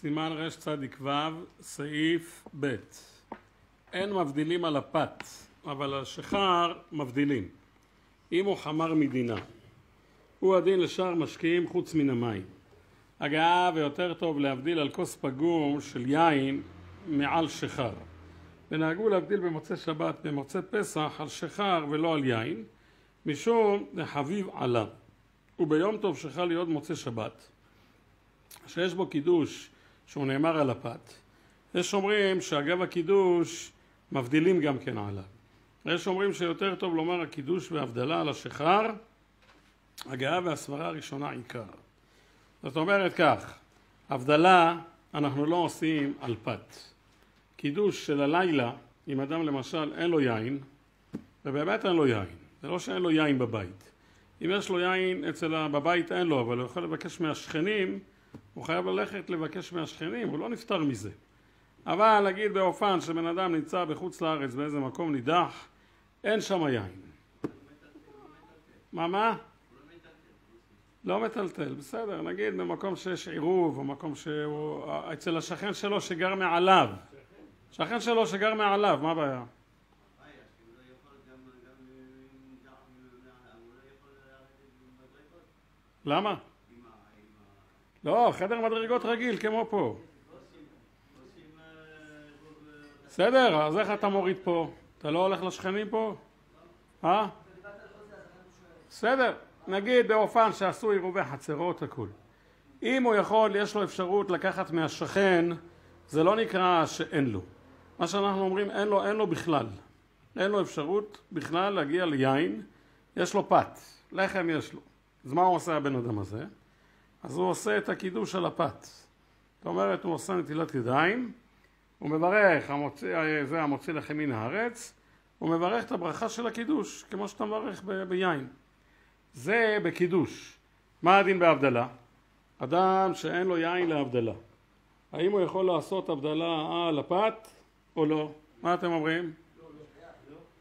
סימן רצ"ו, סעיף ב' אין מבדילים על הפת, אבל על שיכר מבדילים. אם הוא חמר מדינה, הוא הדין לשאר משקיעים חוץ מן המים. הגעה ויותר טוב להבדיל על כוס פגום של יין מעל שיכר. ונהגו להבדיל במוצאי שבת במוצאי פסח על שיכר ולא על יין, משום דחביב עליו. וביום טוב שחל להיות מוצאי שבת, שיש בו קידוש שהוא נאמר על הפת, יש אומרים שאגב הקידוש מבדילים גם כן עליו. יש אומרים שיותר טוב לומר הקידוש והבדלה על השיכר, הגאה והסברה הראשונה עיקר. זאת אומרת כך, הבדלה אנחנו לא עושים על פת. קידוש של הלילה, אם אדם למשל אין לו יין, ובאמת אין לו יין, זה לא שאין לו יין בבית. אם יש לו יין אצל בבית אין לו, אבל הוא יכול לבקש מהשכנים, הוא חייב ללכת לבקש מהשכנים, הוא לא נפטר מזה. אבל נגיד באופן שבן אדם נמצא בחוץ לארץ באיזה מקום נידח, אין שם יין. מה מה? לא מטלטל, בסדר, נגיד במקום שיש עירוב, או מקום שהוא... אצל השכן שלו שגר מעליו. שכן שלו שגר מעליו, מה הבעיה? למה? לא, חדר מדרגות רגיל כמו פה. בסדר, אז איך אתה מוריד פה? אתה לא הולך לשכנים פה? אה? בסדר, נגיד באופן שעשו עירובי חצרות הכול. אם הוא יכול, יש לו אפשרות לקחת מהשכן, זה לא נקרא שאין לו. מה שאנחנו אומרים, אין לו, אין לו בכלל. אין לו אפשרות בכלל להגיע ליין, יש לו פת, לחם יש לו. אז מה הוא עושה הבן אדם הזה? אז הוא עושה את הקידוש על הפת. זאת אומרת, הוא עושה נטילת ידיים, הוא מברך, המוציא, זה המוציא לכם מן הארץ, הוא מברך את הברכה של הקידוש, כמו שאתה מברך ב- ביין. זה בקידוש. מה הדין בהבדלה? אדם שאין לו יין להבדלה. האם הוא יכול לעשות הבדלה על הפת או לא? מה אתם אומרים?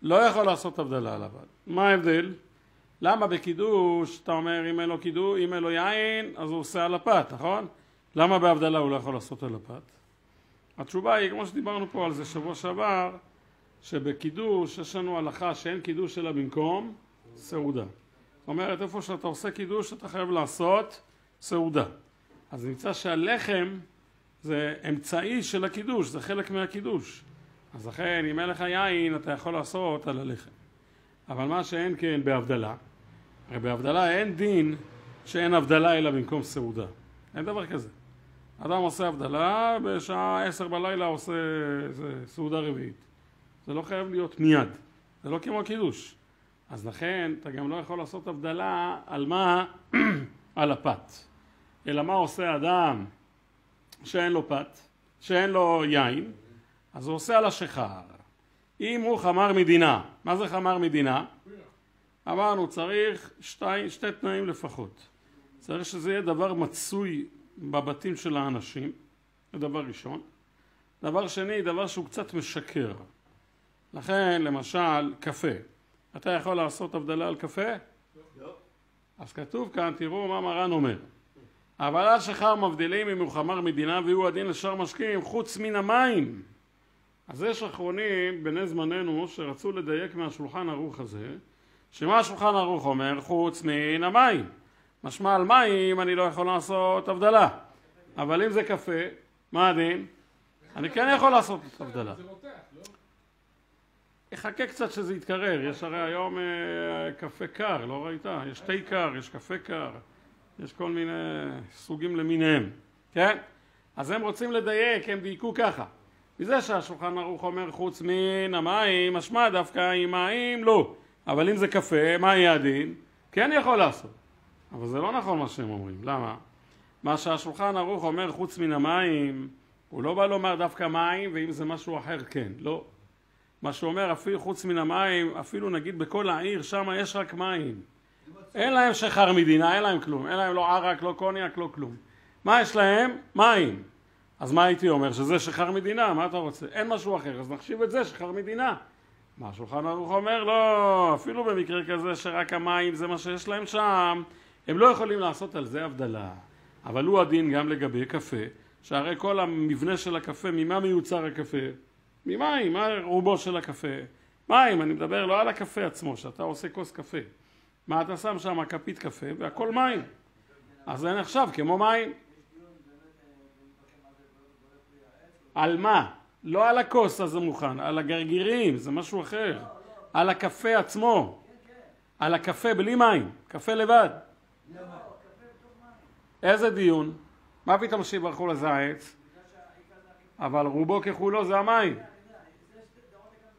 לא יכול לעשות הבדלה על הפת. מה ההבדל? למה בקידוש אתה אומר אם אין לו קידוש, אם אין לו יין אז הוא עושה על הפת, נכון? למה בהבדלה הוא לא יכול לעשות על הפת? התשובה היא, כמו שדיברנו פה על זה שבוע שעבר, שבקידוש יש לנו הלכה שאין קידוש אלא במקום סעודה. זאת אומרת, איפה שאתה עושה קידוש אתה חייב לעשות סעודה. אז נמצא שהלחם זה אמצעי של הקידוש, זה חלק מהקידוש. אז לכן, אם אין לך יין, אתה יכול לעשות על הלחם. אבל מה שאין כן בהבדלה, הרי בהבדלה אין דין שאין הבדלה אלא במקום סעודה. אין דבר כזה. אדם עושה הבדלה, בשעה עשר בלילה עושה סעודה רביעית. זה לא חייב להיות מיד, זה לא כמו קידוש. אז לכן אתה גם לא יכול לעשות הבדלה על מה? על הפת. אלא מה עושה אדם שאין לו פת, שאין לו יין, אז הוא עושה על השיכר. אם הוא חמר מדינה, מה זה חמר מדינה? אמרנו צריך שתי, שתי תנאים לפחות. צריך שזה יהיה דבר מצוי בבתים של האנשים, זה דבר ראשון. דבר שני, דבר שהוא קצת משקר. לכן, למשל, קפה. אתה יכול לעשות הבדלה על קפה? לא. אז כתוב כאן, תראו מה מרן אומר. אבל על שכר מבדילים אם הוא חמר מדינה והוא הדין לשאר משקיעים חוץ מן המים. אז יש אחרונים בני זמננו שרצו לדייק מהשולחן ערוך הזה, שמה השולחן ערוך אומר? חוץ מן המים. משמע על מים אני לא יכול לעשות הבדלה. אבל אם זה קפה, מה הדין? אני כן יכול לעשות הבדלה. יחכה קצת שזה יתקרר, יש הרי היום קפה קר, לא ראית? יש תה קר, יש קפה קר, יש כל מיני סוגים למיניהם, כן? אז הם רוצים לדייק, הם דייקו ככה. מזה שהשולחן ערוך אומר חוץ מן המים, משמע דווקא עם מים לא. אבל אם זה קפה, מה יהיה הדין? כן יכול לעשות. אבל זה לא נכון מה שהם אומרים. למה? מה שהשולחן ערוך אומר חוץ מן המים, הוא לא בא לומר דווקא מים, ואם זה משהו אחר כן. לא. מה שהוא אומר אפילו חוץ מן המים, אפילו נגיד בכל העיר, שם יש רק מים. אין להם שחר מדינה, אין להם כלום. אין להם לא ערק, לא קוניאק, לא כלום. מה יש להם? מים. אז מה הייתי אומר? שזה שחר מדינה, מה אתה רוצה? אין משהו אחר, אז נחשיב את זה שחר מדינה. מה השולחן ערוך אומר? לא, אפילו במקרה כזה שרק המים זה מה שיש להם שם, הם לא יכולים לעשות על זה הבדלה. אבל הוא הדין גם לגבי קפה, שהרי כל המבנה של הקפה, ממה מיוצר הקפה? ממים, מה רובו של הקפה? מים, אני מדבר לא על הקפה עצמו, שאתה עושה כוס קפה. מה אתה שם שם? כפית קפה והכל מים. אז זה נחשב כמו מים. על מה? לא על הכוס הזה מוכן, על הגרגירים, זה משהו אחר. על הקפה עצמו. על הקפה בלי מים, קפה לבד. איזה דיון? מה פתאום שיברכו לזה העץ? אבל רובו ככולו זה המים.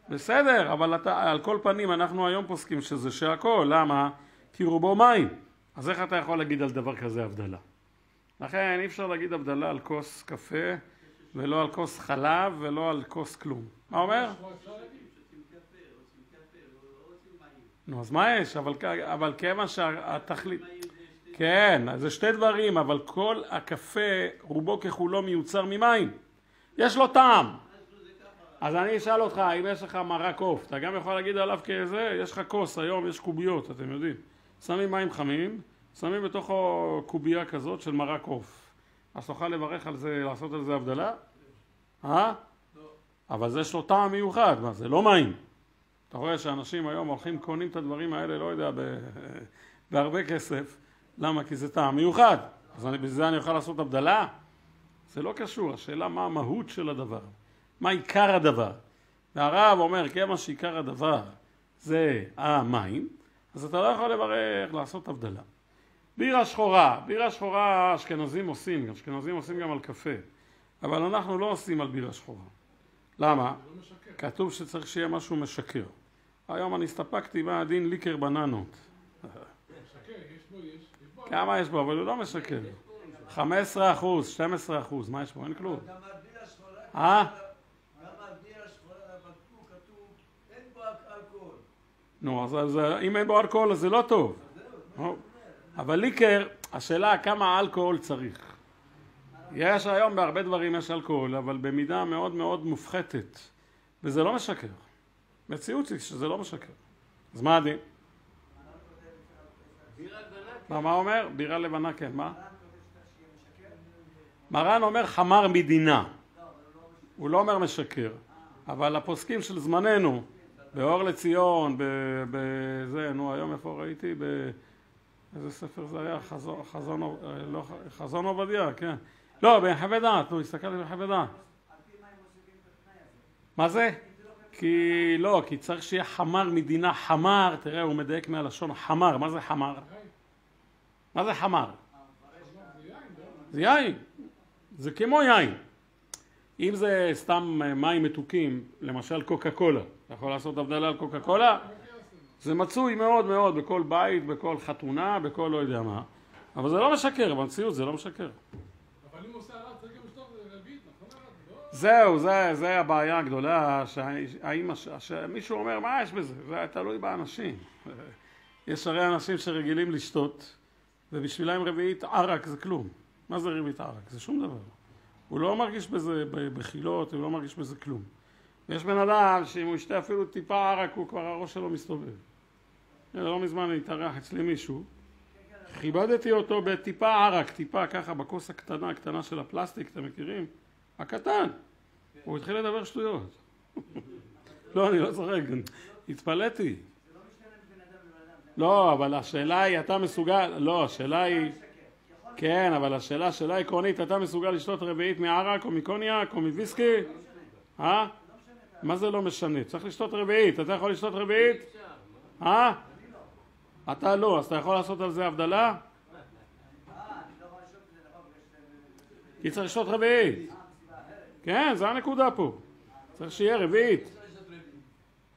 בסדר, אבל אתה, על כל פנים אנחנו היום פוסקים שזה שהכל, למה? כי רובו מים. אז איך אתה יכול להגיד על דבר כזה הבדלה? לכן אי אפשר להגיד הבדלה על כוס קפה ולא על כוס חלב ולא על כוס כלום. מה אומר? נו אז מה יש? אבל, אבל כיוון שהתכלית... כן, זה שתי דברים, אבל כל הקפה רובו ככולו מיוצר ממים. יש לו טעם. אז אני אשאל אותך, אם יש לך מרק עוף, אתה גם יכול להגיד עליו כזה, יש לך כוס, היום יש קוביות, אתם יודעים. שמים מים חמים, שמים בתוכו קובייה כזאת של מרק עוף. אז תוכל לברך על זה, לעשות על זה הבדלה? אה? אבל זה יש לו טעם מיוחד, מה זה לא מים. אתה רואה שאנשים היום הולכים, קונים את הדברים האלה, לא יודע, בהרבה כסף. למה? כי זה טעם מיוחד. אז אני, בזה אני אוכל לעשות הבדלה? זה לא קשור, השאלה מה המהות של הדבר. מה עיקר הדבר? והרב אומר, כיוון שעיקר הדבר זה המים, אז אתה לא יכול לברך לעשות הבדלה. בירה שחורה, בירה שחורה אשכנזים עושים, אשכנזים עושים גם על קפה, אבל אנחנו לא עושים על בירה שחורה. למה? כתוב שצריך שיהיה משהו משקר. היום אני הסתפקתי מה הדין ליקר בננות. כמה יש בו? אבל הוא לא משקר. 15 אחוז, 12 אחוז, מה יש פה? אין כלום. אה? נו, אז אם אין בו אלכוהול אז זה לא טוב. אבל ליקר, השאלה כמה אלכוהול צריך. יש היום בהרבה דברים יש אלכוהול, אבל במידה מאוד מאוד מופחתת, וזה לא משקר. מציאות היא שזה לא משקר. אז מה הדין? מה, מה אומר? בירה לבנה כן, מה? מרן אומר חמר מדינה. הוא לא אומר משקר. אבל הפוסקים של זמננו, באור לציון, בזה, נו היום איפה ראיתי? באיזה ספר זה היה? חזון, חזון, לא, חזון עובדיה, כן. לא, בחווי דעת, נו, הסתכלתי בחווי דעת. מה זה? כי לא, כי צריך שיהיה חמר מדינה, חמר, תראה הוא מדייק מהלשון חמר, מה זה חמר? מה זה חמר? זה יין, זה כמו יין. אם זה סתם מים מתוקים, למשל קוקה קולה, אתה יכול לעשות הבדלה על קוקה קולה? זה מצוי מאוד מאוד בכל בית, בכל חתונה, בכל לא יודע מה, אבל זה לא משקר, במציאות זה לא משקר. זהו, זה, זה הבעיה הגדולה, שהאם, שמישהו אומר מה יש בזה, זה תלוי באנשים. יש הרי אנשים שרגילים לשתות ובשבילם רביעית ערק זה כלום. מה זה רביעית ערק? זה שום דבר. הוא לא מרגיש בזה בחילות, הוא לא מרגיש בזה כלום. ויש בן אדם שאם הוא ישתה אפילו טיפה ערק הוא כבר הראש שלו מסתובב. לא מזמן התארח אצלי מישהו, כיבדתי אותו בטיפה ערק, טיפה ככה בכוס הקטנה הקטנה של הפלסטיק, אתם מכירים? הקטן. הוא התחיל לדבר שטויות. לא, אני לא צוחק, התפלאתי. לא, אבל השאלה היא, אתה מסוגל, לא, השאלה היא, כן, אבל השאלה, שאלה עקרונית, אתה מסוגל לשתות רביעית מערק או מקוניאק או מוויסקי? אה? מה זה לא משנה? צריך לשתות רביעית, אתה יכול לשתות רביעית? אה? אתה לא, אז אתה יכול לעשות על זה הבדלה? כי צריך לשתות רביעית. כן, זה הנקודה פה. צריך שיהיה רביעית.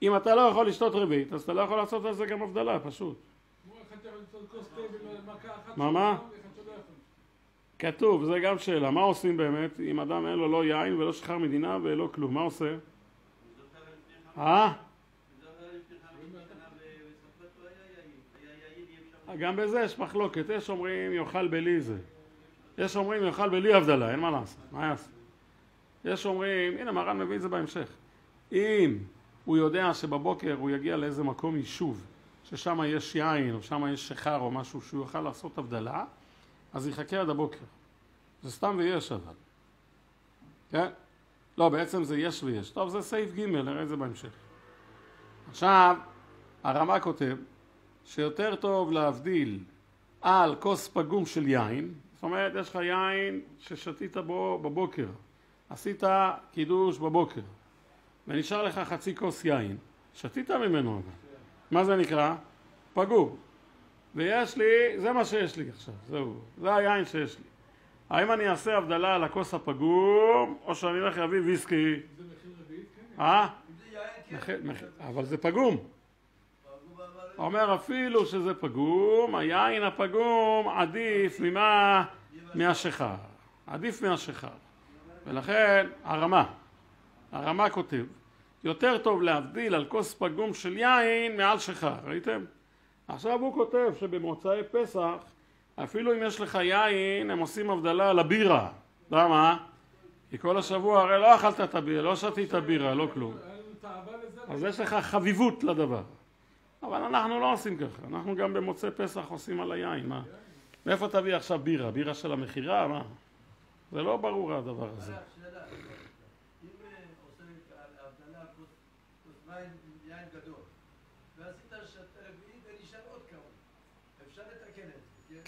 אם אתה לא יכול לשתות רביעית, אז אתה לא יכול לעשות על זה גם הבדלה, פשוט. מה, מה? כתוב, זה גם שאלה, מה עושים באמת אם אדם אין לו לא יין ולא שכר מדינה ולא כלום, מה עושה? אה? גם בזה יש מחלוקת, יש אומרים יאכל בלי זה, יש אומרים יאכל בלי הבדלה, אין מה לעשות, מה יעשה? יש אומרים, הנה מרן מביא את זה בהמשך, אם הוא יודע שבבוקר הוא יגיע לאיזה מקום יישוב ששם יש יין או שם יש שיכר או משהו שהוא יוכל לעשות הבדלה אז יחכה עד הבוקר זה סתם ויש אבל כן? לא, בעצם זה יש ויש. טוב, זה סעיף ג', נראה את זה בהמשך. עכשיו, הרמ"א כותב שיותר טוב להבדיל על כוס פגום של יין, זאת אומרת, יש לך יין ששתית בו בבוקר, עשית קידוש בבוקר, ונשאר לך חצי כוס יין, שתית ממנו אבל. מה זה נקרא? פגום. ויש לי, זה מה שיש לי עכשיו, זהו, זה היין שיש לי. האם אני אעשה הבדלה על הכוס הפגום, או שאני אלך להביא ויסקי? זה מחיר רביעית, כן? אה? כן. אבל זה פגום. אומר אפילו שזה פגום, היין הפגום עדיף ממה? מהשיכר. עדיף מהשיכר. ולכן הרמה, הרמה כותב, יותר טוב להבדיל על כוס פגום של יין מעל שיכר, ראיתם? עכשיו הוא כותב שבמוצאי פסח, אפילו אם יש לך יין, הם עושים הבדלה על הבירה. למה? כי כל השבוע הרי לא אכלת את הבירה, לא שתית בירה, לא כלום. אז יש לך חביבות לדבר. אבל אנחנו לא עושים ככה, אנחנו גם במוצאי פסח עושים על היין, מה? מאיפה תביא עכשיו בירה? בירה של המכירה? מה? זה לא ברור הדבר הזה.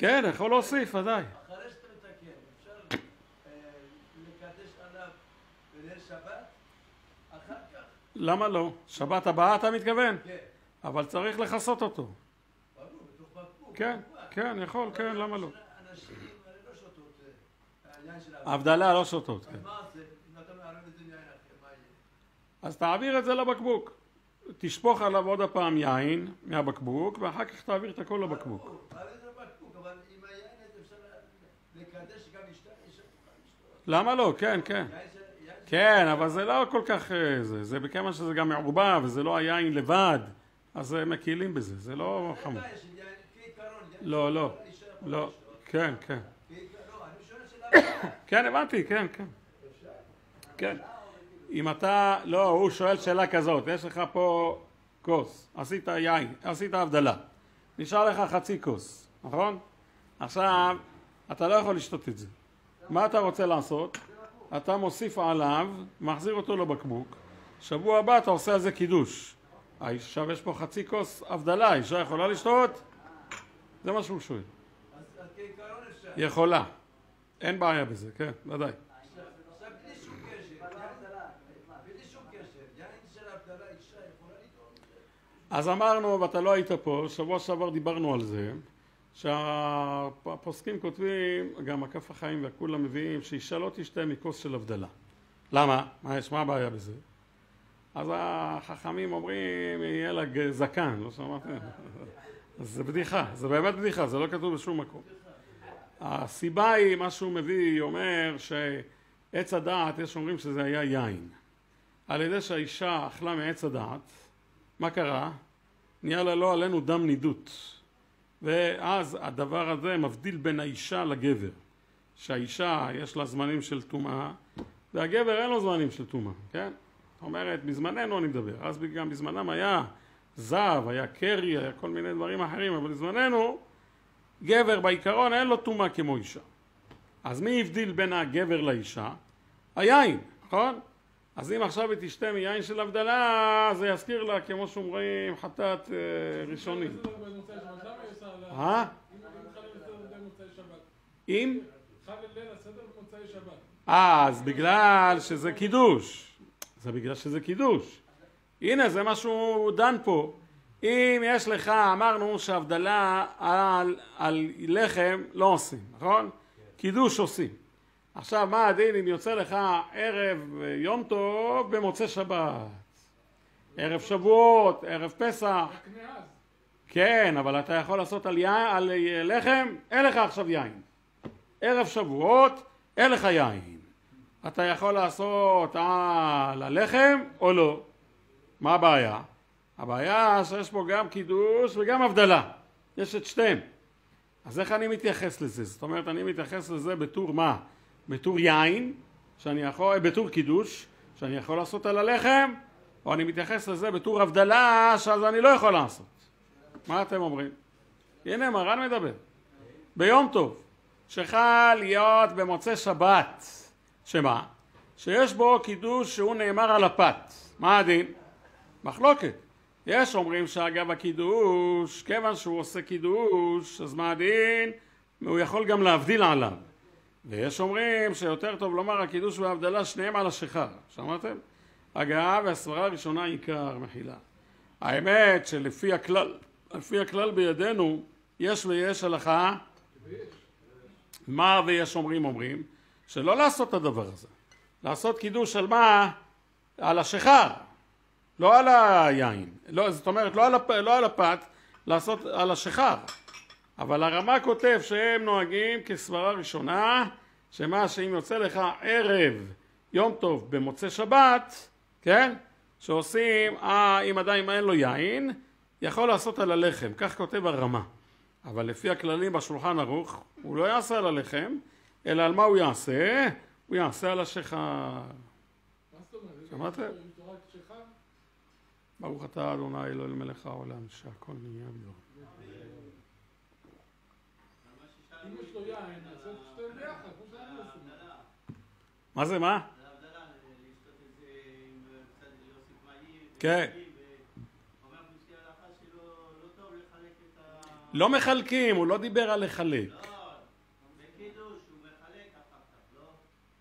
כן, יכול להוסיף, ודאי. אחרי שאתה מתקן, אפשר אה, לקדש עליו בליל שבת, אחר כך, למה לא? שבת הבאה אתה מתכוון? כן, אבל צריך לכסות אותו. כן. כן, יכול, כן, למה לא? הבדלה לא שותות, כן. אז תעביר את זה לבקבוק. תשפוך עליו עוד הפעם יין מהבקבוק, ואחר כך תעביר את הכל לבקבוק. למה לא? כן, כן. כן, אבל זה לא כל כך אה, זה, זה בכיוון שזה גם מעורבב וזה לא היין לבד, אז הם מקילים בזה, זה לא חמור. כעיקרון, יין לא, לא, לא. כן, כן. לא. כן, הבנתי, כן, כן. כן. אם אתה, לא, הוא שואל שאלה כזאת, יש לך פה כוס, עשית יין, עשית הבדלה, נשאר לך חצי כוס, נכון? עכשיו, אתה לא יכול לשתות את זה. מה אתה רוצה לעשות? אתה מוסיף עליו, מחזיר אותו לבקבוק, שבוע הבא אתה עושה על זה קידוש. עכשיו יש פה חצי כוס הבדלה, האישה יכולה לשתות? זה מה שהוא שואל. יכולה. אין בעיה בזה, כן, ודאי. אישה. אז אמרנו, ואתה לא היית פה, שבוע שעבר דיברנו על זה, שהפוסקים כותבים, גם הכף החיים וכולם מביאים, שאישה לא תשתה מכוס של הבדלה. למה? מה יש, מה הבעיה בזה? אז החכמים אומרים, יהיה לה זקן, לא שמעתם? זה בדיחה, זה באמת בדיחה, זה לא כתוב בשום מקום. הסיבה היא, מה שהוא מביא, אומר שעץ הדעת, יש אומרים שזה היה יין. על ידי שהאישה אכלה מעץ הדעת, מה קרה? נהיה לה לא עלינו דם נידות. ואז הדבר הזה מבדיל בין האישה לגבר. שהאישה יש לה זמנים של טומאה, והגבר אין לו זמנים של טומאה, כן? אומרת, בזמננו אני מדבר, אז גם בזמנם היה זב, היה קרי, היה כל מיני דברים אחרים, אבל בזמננו גבר בעיקרון אין לו טומאה כמו אישה. אז מי הבדיל בין הגבר לאישה? היין, נכון? אז אם עכשיו היא תשתה מיין של הבדלה, זה יזכיר לה, כמו שאומרים, חטאת אה, ראשוני. אה? אם שבת. אה, אז בגלל שזה קידוש. זה בגלל שזה קידוש. הנה, זה מה שהוא דן פה. אם יש לך, אמרנו שהבדלה על, על לחם לא עושים, נכון? קידוש עושים. עכשיו, מה הדין אם יוצא לך ערב יום טוב במוצאי שבת? ערב שבועות, ערב פסח. כן, אבל אתה יכול לעשות על, יין, על אה, לחם, אין לך עכשיו יין. ערב שבועות, אין לך יין. אתה יכול לעשות על הלחם או לא. מה הבעיה? הבעיה שיש פה גם קידוש וגם הבדלה. יש את שתיהם. אז איך אני מתייחס לזה? זאת אומרת, אני מתייחס לזה בתור מה? בתור יין, שאני יכול, בתור קידוש, שאני יכול לעשות על הלחם, או אני מתייחס לזה בתור הבדלה, שאז אני לא יכול לעשות. מה אתם אומרים? הנה מרן מדבר. ביום טוב, שחל להיות במוצאי שבת, שמה? שיש בו קידוש שהוא נאמר על הפת. מה הדין? מחלוקת. יש אומרים שאגב הקידוש, כיוון שהוא עושה קידוש, אז מה הדין? הוא יכול גם להבדיל עליו. ויש אומרים שיותר טוב לומר הקידוש וההבדלה שניהם על השיכר. שמעתם? הגעה והסברה הראשונה עיקר מחילה. האמת שלפי הכלל, לפי הכלל בידינו, יש ויש הלכה, מה ויש אומרים אומרים, שלא לעשות את הדבר הזה. לעשות קידוש על מה? על השיכר, לא על היין. לא, זאת אומרת, לא על, הפ, לא על הפת, לעשות על השיכר. אבל הרמה כותב שהם נוהגים כסברה ראשונה, שמה שאם יוצא לך ערב יום טוב במוצאי שבת, כן? שעושים, אה, אם עדיין אין לו יין, יכול לעשות על הלחם, כך כותב הרמה. אבל לפי הכללים בשולחן ערוך, הוא לא יעשה על הלחם, אלא על מה הוא יעשה? הוא יעשה על השיכר. מה זאת אומרת? שמעתם? ברוך אתה אדוני אלוהים מלך העולם שהכל נהיה עושים. מה זה מה? כן. לא טוב לחלק את ה... לא מחלקים, הוא לא דיבר על לחלק. לא, בקידוש הוא מחלק אחר כך, לא? בקידוש מחלקים, מה? הוא עושה קידוש עם ה- עם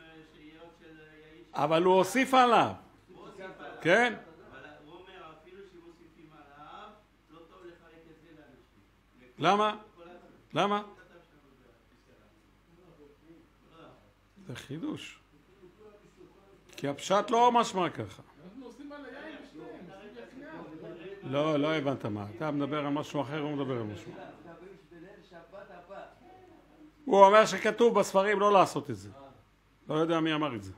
השאריות של יין. אבל הוא הוסיף עליו. כן? למה? למה? זה חידוש. כי הפשט לא משמע ככה. לא, לא הבנת מה. אתה מדבר על משהו אחר, הוא מדבר על משהו. מדברים בליל שבת הבא. הוא אומר שכתוב בספרים לא לעשות את זה. לא יודע מי אמר את זה.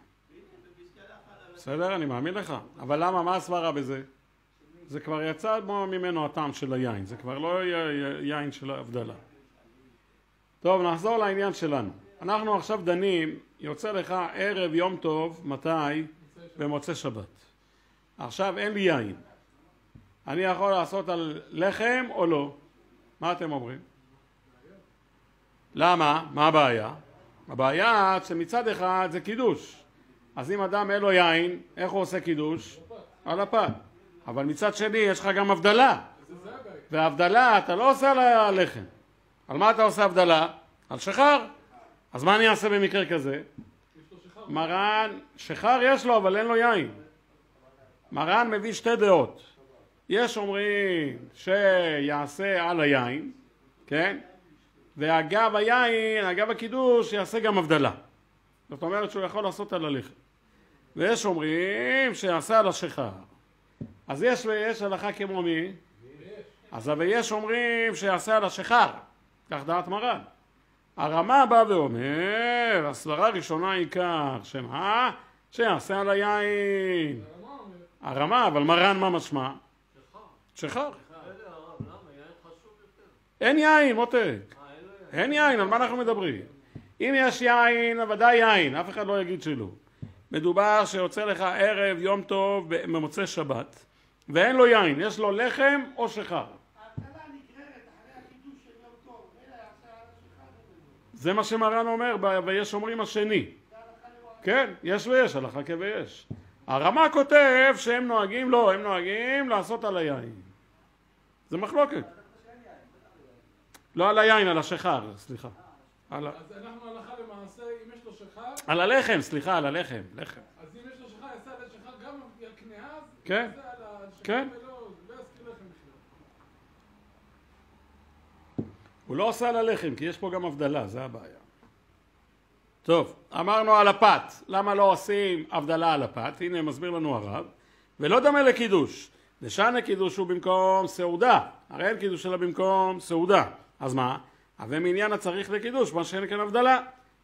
בסדר, אני מאמין לך. אבל למה, מה הסברה בזה? זה כבר יצא ממנו הטעם של היין, זה כבר לא יין של הבדלה. טוב, נחזור לעניין שלנו. אנחנו עכשיו דנים, יוצא לך ערב יום טוב, מתי? במוצאי שבת. עכשיו אין לי יין. אני יכול לעשות על לחם או לא? מה אתם אומרים? למה? מה הבעיה? הבעיה שמצד אחד זה קידוש. אז אם אדם אין לו יין, איך הוא עושה קידוש? על הפת. אבל מצד שני יש לך גם הבדלה. והבדלה אתה לא עושה על הלחם. על מה אתה עושה הבדלה? על שיכר. אז מה אני אעשה במקרה כזה? מרן, שיכר יש לו אבל אין לו יין. מרן מביא שתי דעות. יש אומרים שיעשה על היין, כן? ואגב היין, אגב הקידוש, יעשה גם הבדלה. זאת אומרת שהוא יכול לעשות על הלחם. ויש אומרים שיעשה על השיכר. אז יש ויש הלכה כמו מי? אז ויש אומרים שיעשה על השיכר. כך דעת מרן. הרמה בא ואומר, הסברה הראשונה עיקר, שמה? שיעשה על היין. הרמה, אבל מרן מה משמע? שיכר. אין יין, מותק. אין יין, על מה אנחנו מדברים? אם יש יין, ודאי יין, אף אחד לא יגיד שלא. מדובר שיוצא לך ערב, יום טוב, במוצאי שבת, ואין לו יין, יש לו לחם או ובנו. זה מה שמרן אומר, ויש אומרים השני. כן, יש ויש, הלכה כביש. הרמה כותב שהם נוהגים, לא, הם נוהגים לעשות על היין. זה מחלוקת. לא על היין, על השיכר, סליחה. על, אז אנחנו הלכה למעשה, אם יש לו שיכר, על הלחם, סליחה, על הלחם, לחם. אז אם יש לו שיכר, יעשה על השיכר גם יקנאה, אז כן. כן. לא. הוא לא עושה על הלחם, כי יש פה גם הבדלה, זה הבעיה. טוב, אמרנו על הפת. למה לא עושים הבדלה על הפת? הנה מסביר לנו הרב. ולא דומה לקידוש. דשנה קידוש הוא במקום סעודה. הרי אין קידוש אלא במקום סעודה. אז מה? הווה מעניין הצריך לקידוש, מה שאין כאן הבדלה.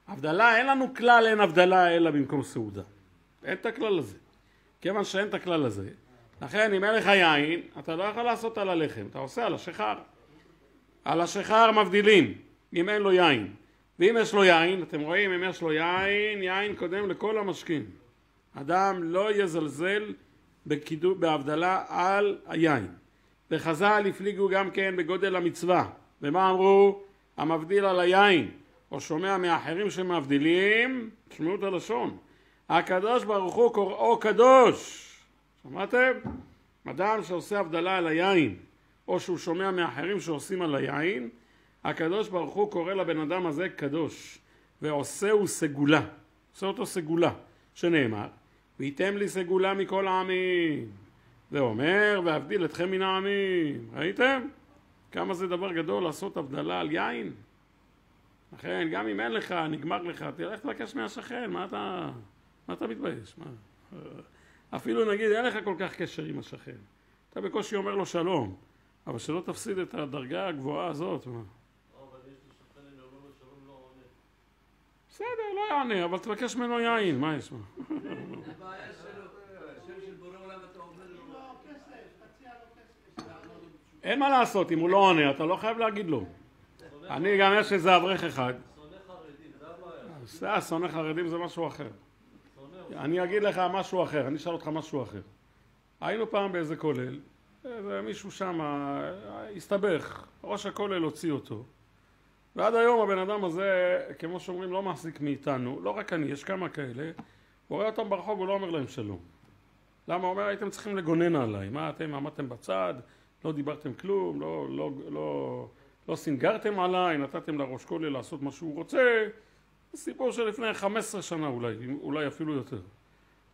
הבדלה, אין לנו כלל אין הבדלה אלא במקום סעודה. אין את הכלל הזה. כיוון שאין את הכלל הזה, לכן אם אין לך יין, אתה לא יכול לעשות על הלחם, אתה עושה על השיכר. על השיכר מבדילים, אם אין לו יין. ואם יש לו יין, אתם רואים, אם יש לו יין, יין קודם לכל המשכין. אדם לא יזלזל בקידו, בהבדלה על היין. וחז"ל הפליגו גם כן בגודל המצווה. ומה אמרו? המבדיל על היין או שומע מאחרים שמבדילים, תשמעו את הלשון, הקדוש ברוך הוא קוראו קדוש, שמעתם? אדם שעושה הבדלה על היין, או שהוא שומע מאחרים שעושים על היין, הקדוש ברוך הוא קורא לבן אדם הזה קדוש, ועושהו סגולה, עושה אותו סגולה, שנאמר, וייתם לי סגולה מכל העמים, ואומר, ואבדיל אתכם מן העמים, ראיתם? כמה זה דבר גדול לעשות הבדלה על יין? לכן, גם אם אין לך, נגמר לך, תלך תבקש מהשכן, מה אתה, מה אתה מתבייש? מה? אפילו נגיד אין לך כל כך קשר עם השכן, אתה בקושי אומר לו שלום, אבל שלא תפסיד את הדרגה הגבוהה הזאת. מה? בסדר, לא יענה, אבל תבקש ממנו יין, מה יש? מה? הבעיה שלו, השם של בורא עולם אתה אומר לו, לא, כסף, תציע לו כסף. אין מה לעשות, אם הוא לא עונה, אתה לא חייב להגיד לו. אני גם יש איזה אברך אחד. זה שונא חרדים זה משהו אחר. אני אגיד לך משהו אחר, אני אשאל אותך משהו אחר. היינו פעם באיזה כולל, ומישהו שם הסתבך, ראש הכולל הוציא אותו. ועד היום הבן אדם הזה, כמו שאומרים, לא מחזיק מאיתנו, לא רק אני, יש כמה כאלה, הוא רואה אותם ברחוב, הוא לא אומר להם שלום. למה? הוא אומר, הייתם צריכים לגונן עליי, מה אתם עמדתם בצד, לא דיברתם כלום, לא, לא, לא, לא סינגרתם עליי, נתתם לראש כולל לעשות מה שהוא רוצה, זה סיפור של לפני 15 שנה אולי, אולי אפילו יותר.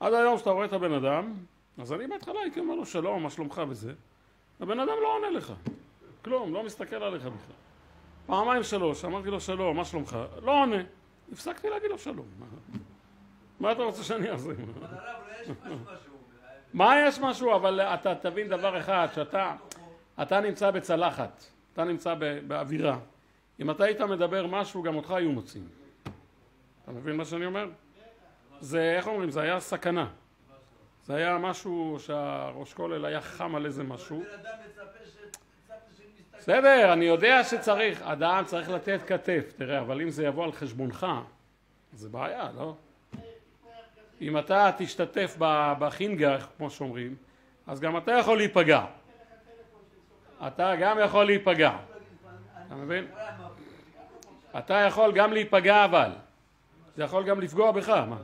עד היום שאתה רואה את הבן אדם, אז אני בהתחלה הייתי אומר לו שלום, מה שלומך וזה, הבן אדם לא עונה לך, כלום, לא מסתכל עליך בכלל. פעמיים שלוש, אמרתי לו שלום, מה שלומך? לא עונה. הפסקתי להגיד לו שלום. מה- אתה רוצה שאני אעשה? אומר. מה יש משהו, אבל אתה תבין דבר אחד, שאתה אתה נמצא בצלחת, אתה נמצא באווירה. אם אתה היית מדבר משהו, גם אותך היו מוצאים. אתה מבין מה שאני אומר? זה, איך אומרים, זה היה סכנה. זה היה משהו שהראש כולל היה חם על איזה משהו. בסדר, אני יודע שצריך, אדם צריך לתת כתף, תראה, אבל אם זה יבוא על חשבונך, זה בעיה, לא? אם אתה תשתתף בחינגה, כמו שאומרים, אז גם אתה יכול להיפגע. אתה גם יכול להיפגע, אתה מבין? אתה יכול גם להיפגע אבל, זה יכול גם לפגוע בך, מה?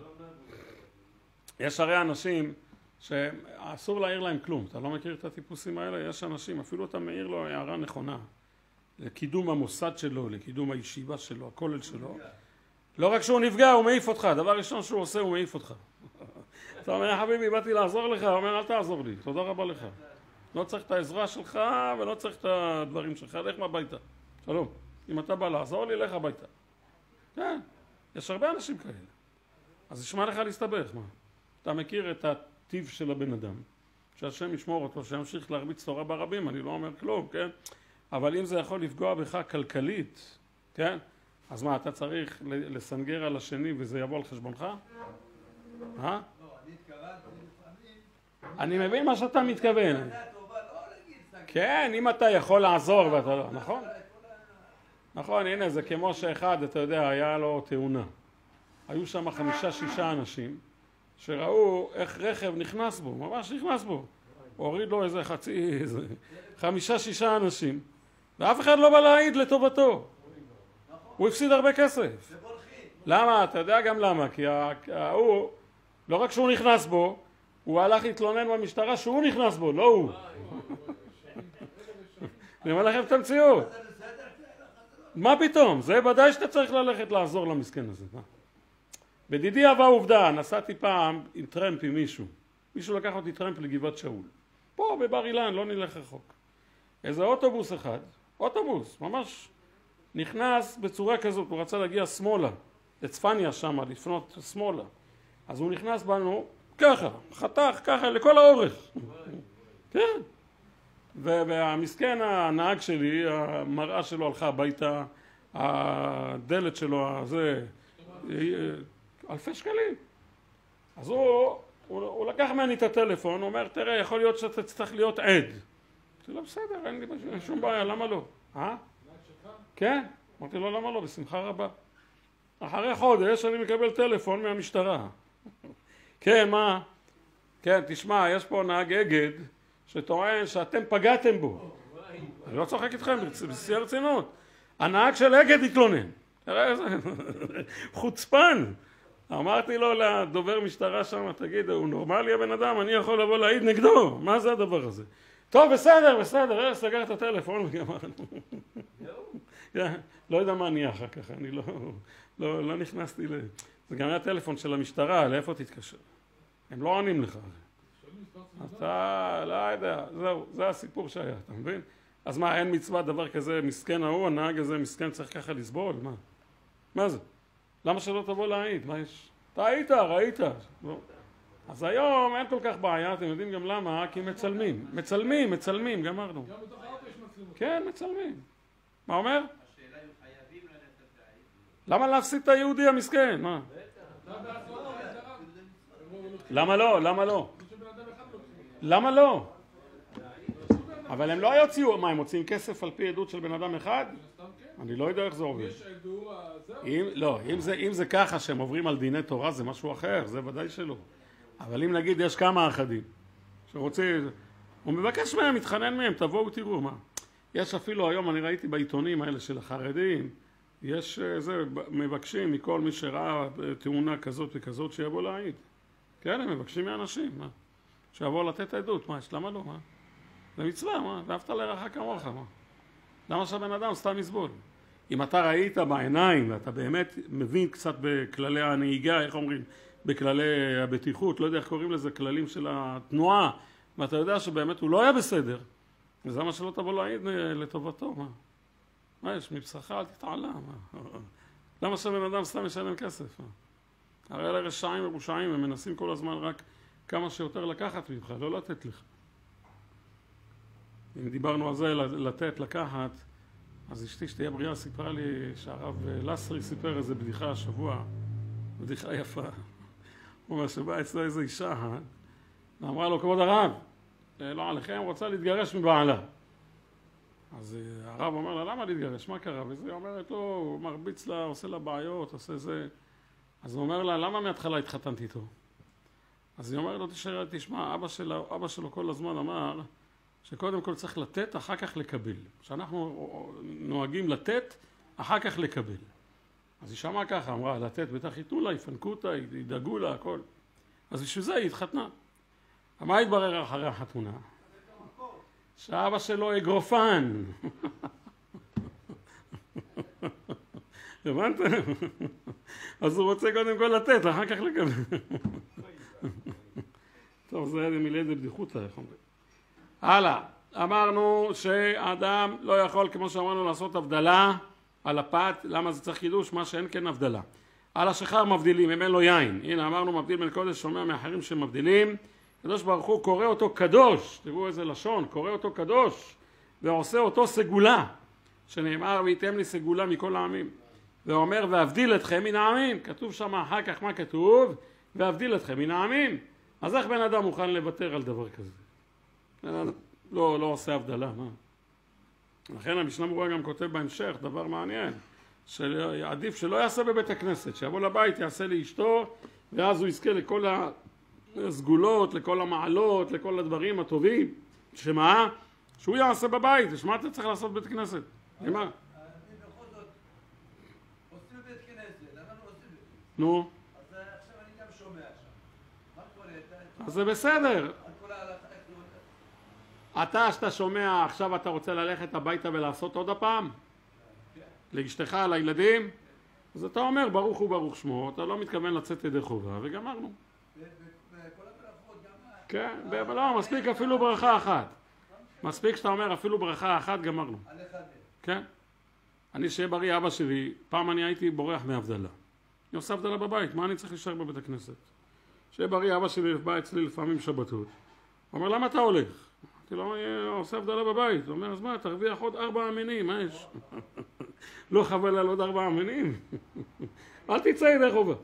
יש הרי אנשים שאסור להעיר להם כלום, אתה לא מכיר את הטיפוסים האלה? יש אנשים, אפילו אתה מעיר לו הערה נכונה לקידום המוסד שלו, לקידום הישיבה שלו, הכולל שלו לא רק שהוא נפגע, הוא מעיף אותך, דבר ראשון שהוא עושה, הוא מעיף אותך. אתה אומר, חביבי, באתי לעזור לך, הוא אומר, אל תעזור לי, תודה רבה לך לא צריך את העזרה שלך ולא צריך את הדברים שלך, לך הביתה שלום, אם אתה בא לעזור לי, לך הביתה כן, יש הרבה אנשים כאלה אז נשמע לך להסתבך, מה? אתה מכיר את הטיב של הבן אדם, שהשם ישמור אותו, שימשיך להרביץ תורה ברבים, אני לא אומר כלום, כן? אבל אם זה יכול לפגוע בך כלכלית, כן? אז מה, אתה צריך לסנגר על השני וזה יבוא על חשבונך? אה? לא. אני מבין מה שאתה מתכוון. מילה טובה, לא להגיד סתם... כן, אם אתה יכול לעזור ואתה לא, נכון? נכון, הנה זה כמו שאחד, אתה יודע, היה לו תאונה. היו שם חמישה שישה אנשים שראו איך רכב נכנס בו, ממש נכנס בו. הוריד לו איזה חצי, איזה חמישה שישה אנשים ואף אחד לא בא להעיד לטובתו. הוא הפסיד הרבה כסף. למה? אתה יודע גם למה, כי ההוא, לא רק שהוא נכנס בו, הוא הלך להתלונן במשטרה שהוא נכנס בו, לא הוא. אני אומר לכם את המציאות. מה פתאום? זה ודאי שאתה צריך ללכת לעזור למסכן הזה. בדידי הווה עובדה, נסעתי פעם עם טרמפ עם מישהו. מישהו לקח אותי טרמפ לגבעת שאול. פה בבר אילן, לא נלך רחוק. איזה אוטובוס אחד, אוטובוס, ממש נכנס בצורה כזאת, הוא רצה להגיע שמאלה, לצפניה שם, לפנות שמאלה. אז הוא נכנס בנו ככה, חתך ככה לכל האורך. כן. והמסכן הנהג שלי, המראה שלו הלכה הביתה, הדלת שלו, זה, אלפי שקלים. אז הוא, הוא, הוא לקח ממני את הטלפון, הוא אומר, תראה, יכול להיות שאתה תצטרך להיות עד. אמרתי לו, בסדר, אין לי שום בעיה, למה לא? אה? כן. אמרתי לו, למה לא? בשמחה רבה. אחרי חודש אני מקבל טלפון מהמשטרה. כן, מה? כן, תשמע, יש פה נהג אגד שטוען שאתם פגעתם בו. אני לא צוחק איתכם, בשיא הרצינות. הנהג של אגד התלונן. חוצפן. אמרתי לו לדובר משטרה שם, תגיד, הוא נורמלי הבן אדם? אני יכול לבוא להעיד נגדו? מה זה הדבר הזה? טוב, בסדר, בסדר, אה, סגר את הטלפון וגמרנו. כן, לא יודע מה נהיה אחר כך, אני לא, לא, לא נכנסתי ל... זה גם היה טלפון של המשטרה, לאיפה תתקשר? הם לא עונים לך. אתה, לא יודע, זהו, זה הסיפור שהיה, אתה מבין? אז מה, אין מצווה דבר כזה, מסכן ההוא, הנהג הזה מסכן צריך ככה לסבול? מה? מה זה? למה שלא תבוא להעיד? מה יש? אתה היית, ראית. לא. אז היום אין כל כך בעיה, אתם יודעים גם למה? כי מצלמים. מצלמים, מצלמים, גמרנו. גם בתוך האוטו יש מצלמות. כן, מצלמים. מה אומר? למה להפסיד את היהודי המסכן? מה? למה לא? למה לא? זה שבן אדם אחד לוקחים. למה לא? אבל הם לא יוציאו, מה, הם מוציאים כסף על פי עדות של בן אדם אחד? אני לא יודע איך זה עובד. לא, אם זה, ככה שהם עוברים על דיני תורה זה משהו אחר, זה ודאי שלא. אבל אם נגיד יש כמה אחדים שרוצים, הוא מבקש מהם, מתחנן מהם, תבואו תראו מה. יש אפילו היום, אני ראיתי בעיתונים האלה של החרדים, יש אה, זה, מבקשים מכל מי שראה אה, תאונה כזאת וכזאת שיבוא להעיד. כן, הם מבקשים מאנשים, מה? שיבוא לתת עדות, מה יש? למה לא? מה? זה מצווה, מה? ואהבת לרעך כמוך, מה? למה שהבן אדם סתם יסבול? אם אתה ראית בעיניים ואתה באמת מבין קצת בכללי הנהיגה, איך אומרים, בכללי הבטיחות, לא יודע איך קוראים לזה, כללים של התנועה, ואתה יודע שבאמת הוא לא היה בסדר, אז למה שלא תבוא להעיד אה, לטובתו? מה? מה יש? מבשרך אל תתעלה, מה? למה שבן אדם סתם ישלם כסף? מה? הרי אלה רשעים מרושעים, הם מנסים כל הזמן רק כמה שיותר לקחת ממך, לא לתת לך. אם דיברנו על זה, לתת, לקחת, אז אשתי שתהיה בריאה סיפרה לי שהרב לסרי סיפר איזה בדיחה השבוע, בדיחה יפה. הוא אומר שבאה אצלו איזו אישה ואמרה לו כבוד הרב, "אה, לא עליכם, רוצה להתגרש מבעלה. אז אה, הרב אומר לה למה להתגרש, מה קרה? וזה היא אומרת לו, הוא מרביץ לה, עושה לה בעיות, עושה זה. אז הוא אומר לה למה מההתחלה התחתנת איתו? אז היא אומרת לו "תשמע, אבא שלו, אבא שלו כל הזמן אמר שקודם כל צריך לתת, אחר כך לקבל. שאנחנו נוהגים לתת, אחר כך לקבל. אז היא שמעה ככה, אמרה, לתת, בטח ייתנו לה, יפנקו אותה, ידאגו לה, הכל. אז בשביל זה היא התחתנה. מה התברר אחרי החתונה? שאבא שלו אגרופן. הבנתם? אז הוא רוצה קודם כל לתת, אחר כך לקבל. טוב, זה מילא בדיחותא, איך אומרים. הלאה, אמרנו שאדם לא יכול כמו שאמרנו לעשות הבדלה על הפת, למה זה צריך קידוש? מה שאין כן הבדלה. על השחר מבדילים, אם אין לו יין. הנה אמרנו מבדיל בין קודש שומע מאחרים שמבדילים. הקדוש ברוך הוא קורא אותו קדוש, תראו איזה לשון, קורא אותו קדוש ועושה אותו סגולה, שנאמר וייתם לי סגולה מכל העמים. ואומר ואבדיל אתכם מן העמים, כתוב שם אחר כך מה כתוב? ואבדיל אתכם מן העמים. אז איך בן אדם מוכן לוותר על דבר כזה? לא, לא עושה הבדלה, מה? לכן המשנה ברורה גם כותב בהמשך דבר מעניין, שעדיף שלא יעשה בבית הכנסת, שיבוא לבית יעשה לאשתו ואז הוא יזכה לכל הסגולות, לכל המעלות, לכל הדברים הטובים, שמה? שהוא יעשה בבית, ושמה אתה צריך לעשות בבית כנסת? אני בכל זאת עושים בית כנסת, למה לא עושים את זה? נו, אז עכשיו אני גם שומע שם. מה קורה? אז זה בסדר. אתה, שאתה שומע, עכשיו אתה רוצה ללכת הביתה ולעשות עוד הפעם? לאשתך, לילדים? אז אתה אומר ברוך הוא ברוך שמו, אתה לא מתכוון לצאת ידי חובה, וגמרנו. כן, ב- לא, מספיק אפילו ברכה אחת. מספיק שאתה אומר אפילו ברכה אחת, גמרנו. כן? אני שיהיה בריא, אבא שלי, פעם אני הייתי בורח מהבדלה. אני עושה הבדלה בבית, מה אני צריך להישאר בבית הכנסת? שיהיה בריא, אבא שלי בא אצלי לפעמים שבתות. הוא אומר, למה אתה הולך? אמרתי לו, "אני עושה הבדלה בבית. הוא אומר, אז מה, תרוויח עוד ארבע מינים, מה יש? לא חבל על עוד ארבעה מינים? אל תצא ידי חובה.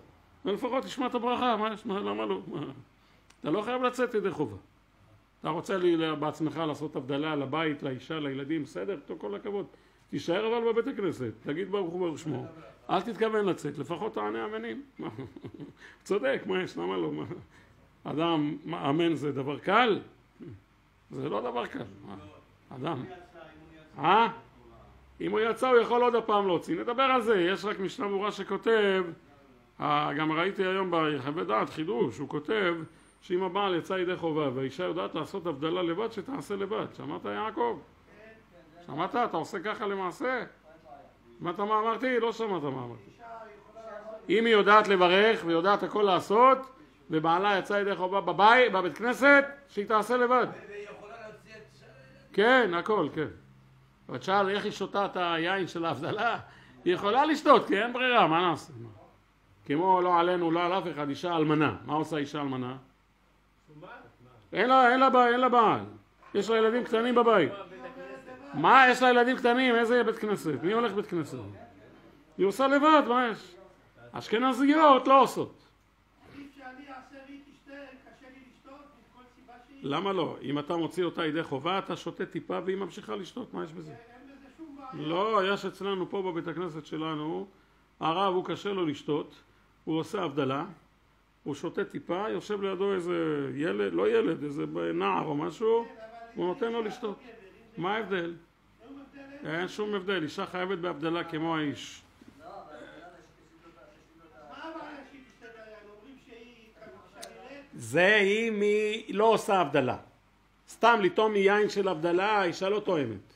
ולפחות תשמע את הברכה, מה יש? מה, למה לא? אתה לא חייב לצאת ידי חובה. אתה רוצה לי בעצמך לעשות הבדלה לבית, לאישה, לילדים, בסדר? כל הכבוד. תישאר אבל בבית הכנסת, תגיד ברוך הוא ברוך שמו. אל תתכוון לצאת, לפחות תענה אמנים. צודק, מה יש? למה לא? מה? אדם מאמן זה דבר קל? זה לא דבר קל. מה? אדם. אה? אם הוא יצא הוא יכול עוד הפעם להוציא, נדבר על זה, יש רק משנה ברורה שכותב, אה, גם ראיתי היום בחווה דעת חידוש, הוא כותב שאם הבעל יצא ידי חובה והאישה יודעת לעשות הבדלה לבד, שתעשה לבד, שמעת יעקב? שמעת? אתה עושה ככה למעשה? שמעת מה אמרתי? לא שמעת מה אמרתי. אם היא יודעת לברך ויודעת הכל לעשות ובעלה יצא ידי חובה בבית, בבית כנסת, שהיא תעשה לבד. כן, הכל, כן. אבל תשאל איך היא שותה את היין של ההבדלה? היא יכולה לשתות, כי אין ברירה, מה נעשה? כמו לא עלינו, לא על אף אחד, אישה אלמנה. מה עושה אישה אלמנה? אין לה, אין לה, אין לה בעל. יש לה ילדים קטנים בבית. מה, יש לה ילדים קטנים? איזה בית כנסת? מי הולך בית כנסת? היא עושה לבד, מה יש? אשכנזיות לא עושות. למה לא? אם אתה מוציא אותה ידי חובה, אתה שותה טיפה והיא ממשיכה לשתות, מה יש בזה? לא, יש אצלנו פה בבית הכנסת שלנו, הרב הוא קשה לו לשתות, הוא עושה הבדלה, הוא שותה טיפה, יושב לידו איזה ילד, לא ילד, איזה נער או משהו, הוא נותן לו לשתות. מה ההבדל? אין. שום הבדל, אישה חייבת בהבדלה כמו האיש. זה אם היא לא עושה הבדלה. סתם לטעום מיין של הבדלה, האישה לא תואמת.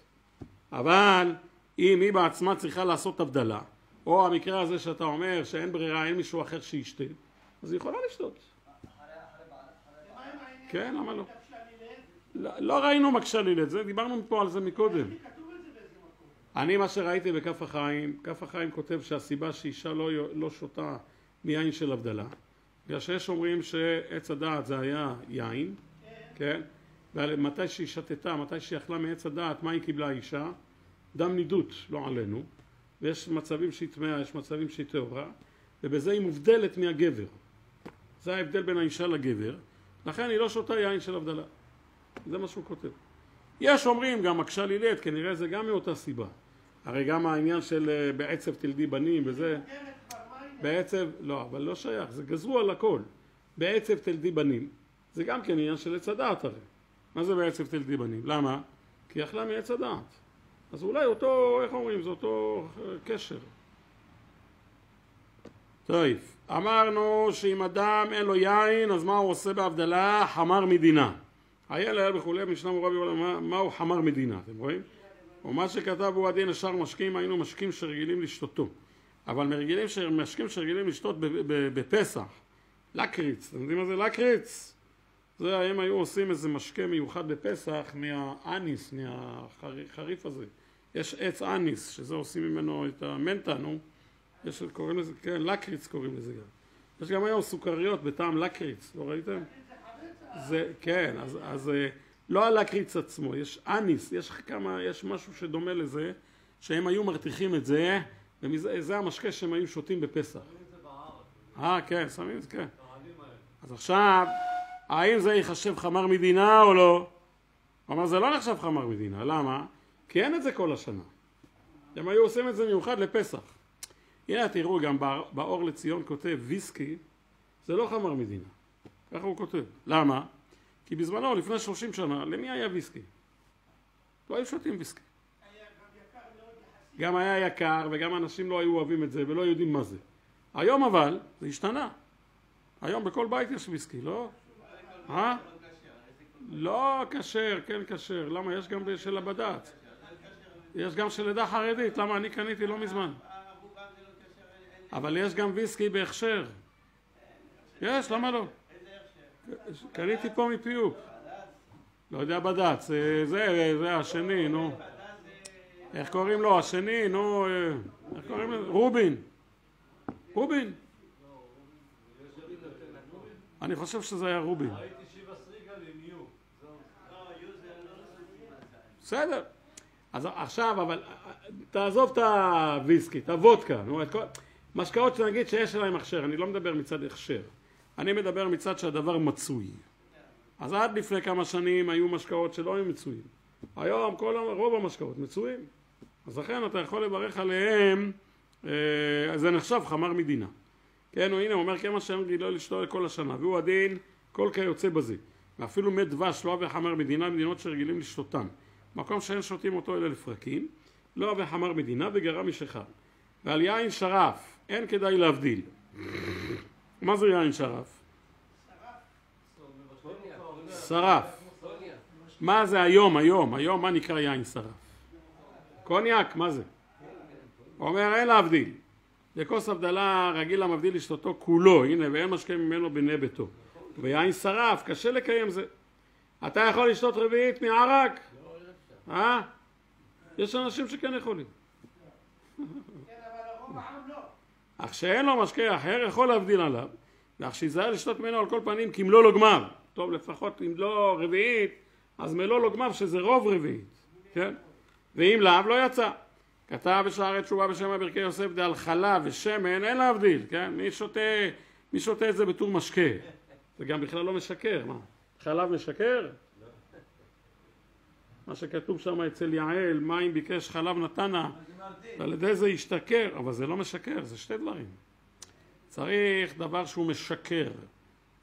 אבל אם היא בעצמה צריכה לעשות הבדלה, או המקרה הזה שאתה אומר שאין ברירה, אין מישהו אחר שישתה, אז היא יכולה לשתות. כן, למה לא? לא, לא ראינו מקשה לילד, זה, דיברנו פה על זה מקודם. את. אני מה שראיתי בכף החיים, כף החיים כותב שהסיבה שאישה לא, לא שותה מיין של הבדלה, בגלל שיש אומרים שעץ הדעת זה היה יין, כן? ומתי שהיא שתתה, מתי שהיא אכלה מעץ הדעת, מה היא קיבלה האישה? דם נידות, לא עלינו, ויש מצבים שהיא טמאה, יש מצבים שהיא טהורה, ובזה היא מובדלת מהגבר. זה ההבדל בין האישה לגבר, לכן היא לא שותה יין של הבדלה. זה מה שהוא כותב. יש אומרים גם מקשה לילד, כנראה זה גם מאותה סיבה. הרי גם העניין של אה, בעצב תלדי בנים וזה? בעצב, לא, אבל לא שייך, זה גזרו על הכל. בעצב תלדי בנים, זה גם כן עניין של עץ הדעת הרי. מה זה בעצב תלדי בנים? למה? כי אכלה מעץ הדעת. אז אולי אותו, איך אומרים, זה אותו אה, קשר. טוב, אמרנו שאם אדם אין לו יין, אז מה הוא עושה בהבדלה? חמר מדינה. הילד וכולי, משנה מורה ביולה, מה, מהו חמר מדינה, אתם רואים? ומה שכתב הוא הדין השאר משקים, היינו משקים שרגילים לשתותו. אבל מרגילים, ש- משקים שרגילים לשתות בפסח. לקריץ, אתם יודעים מה זה לקריץ? זה הם היו עושים איזה משקה מיוחד בפסח מהאניס, מהחריף הזה. יש עץ אניס, שזה עושים ממנו את המנטה, נו. יש, קוראים לזה, כן, לקריץ קוראים לזה גם. יש גם היום סוכריות בטעם לקריץ, לא ראיתם? זה, כן, אז, אז אה, לא הלקריץ עצמו, יש אניס, יש כמה, יש משהו שדומה לזה, שהם היו מרתיחים את זה, וזה המשקה שהם היו שותים בפסח. אה, כן, שמים את זה, כן. אז עכשיו, האם זה ייחשב חמר מדינה או לא? הוא אמר, זה לא נחשב חמר מדינה, למה? כי אין את זה כל השנה. הם היו עושים את זה מיוחד לפסח. הנה תראו, גם בא- באור לציון כותב ויסקי, זה לא חמר מדינה. ככה הוא כותב. למה? כי בזמנו, לפני 30 שנה, למי היה ויסקי? לא היו שותים ויסקי. גם היה יקר וגם אנשים לא היו אוהבים את זה ולא יודעים מה זה. היום אבל זה השתנה. היום בכל בית יש ויסקי, לא? אה? לא כשר, כן כשר. למה? יש גם של הבד"ץ. יש גם של עדה חרדית. למה? אני קניתי לא מזמן. אבל יש גם ויסקי בהכשר. יש, למה לא? קניתי פה מפיוק. לא יודע בד"ץ. זה, זה, זה השני, נו. איך קוראים לו? השני, נו, אה, איך קוראים לו? רובין. רובין. אני חושב שזה היה רובין. בסדר. אז עכשיו, אבל תעזוב את הוויסקי, את הוודקה, נו, את כל... משקאות שנגיד שיש להם הכשר, אני לא מדבר מצד הכשר, אני מדבר מצד שהדבר מצוי. אז עד לפני כמה שנים היו משקאות שלא היו מצויים. היום כל, רוב המשקאות מצויים. אז לכן אתה יכול לברך עליהם, אה, זה נחשב חמר מדינה. כן, הנה, הוא אומר כמה שהם גילו לשתות כל השנה, והוא הדין כל כיוצא בזה. ואפילו מת דבש לא הווה חמר מדינה, מדינות שרגילים לשתותם. מקום שאין שותים אותו אלא לפרקים, לא הווה חמר מדינה וגרם משכר. ועל יין שרף אין כדאי להבדיל. מה זה יין שרף? שרף. מה זה היום, היום, היום מה נקרא יין שרף? קוניאק, מה זה? אומר אין להבדיל. לכוס הבדלה רגיל המבדיל לשתותו כולו, הנה ואין משקה ממנו בני ביתו. ויין שרף, קשה לקיים זה. אתה יכול לשתות רביעית מערק? אה? יש אנשים שכן יכולים. כן, אבל רוב העם לא. אך שאין לו משקה אחר יכול להבדיל עליו, ואך שיזהר לשתות ממנו על כל פנים כי מלוא לא גמר. טוב לפחות אם לא רביעית, אז מלוא לא גמר שזה רוב רביעית, כן? ואם לאו לא יצא. כתב בשערי תשובה בשם הברכי יוסף דעל חלב ושמן אין להבדיל, כן? מי שותה, מי שותה את זה בתור משקה? זה גם בכלל לא משקר, מה? חלב משקר? מה שכתוב שם אצל יעל, מים ביקש חלב נתנה, ועל ידי זה ישתכר, אבל זה לא משקר, זה שתי דברים. צריך דבר שהוא משקר.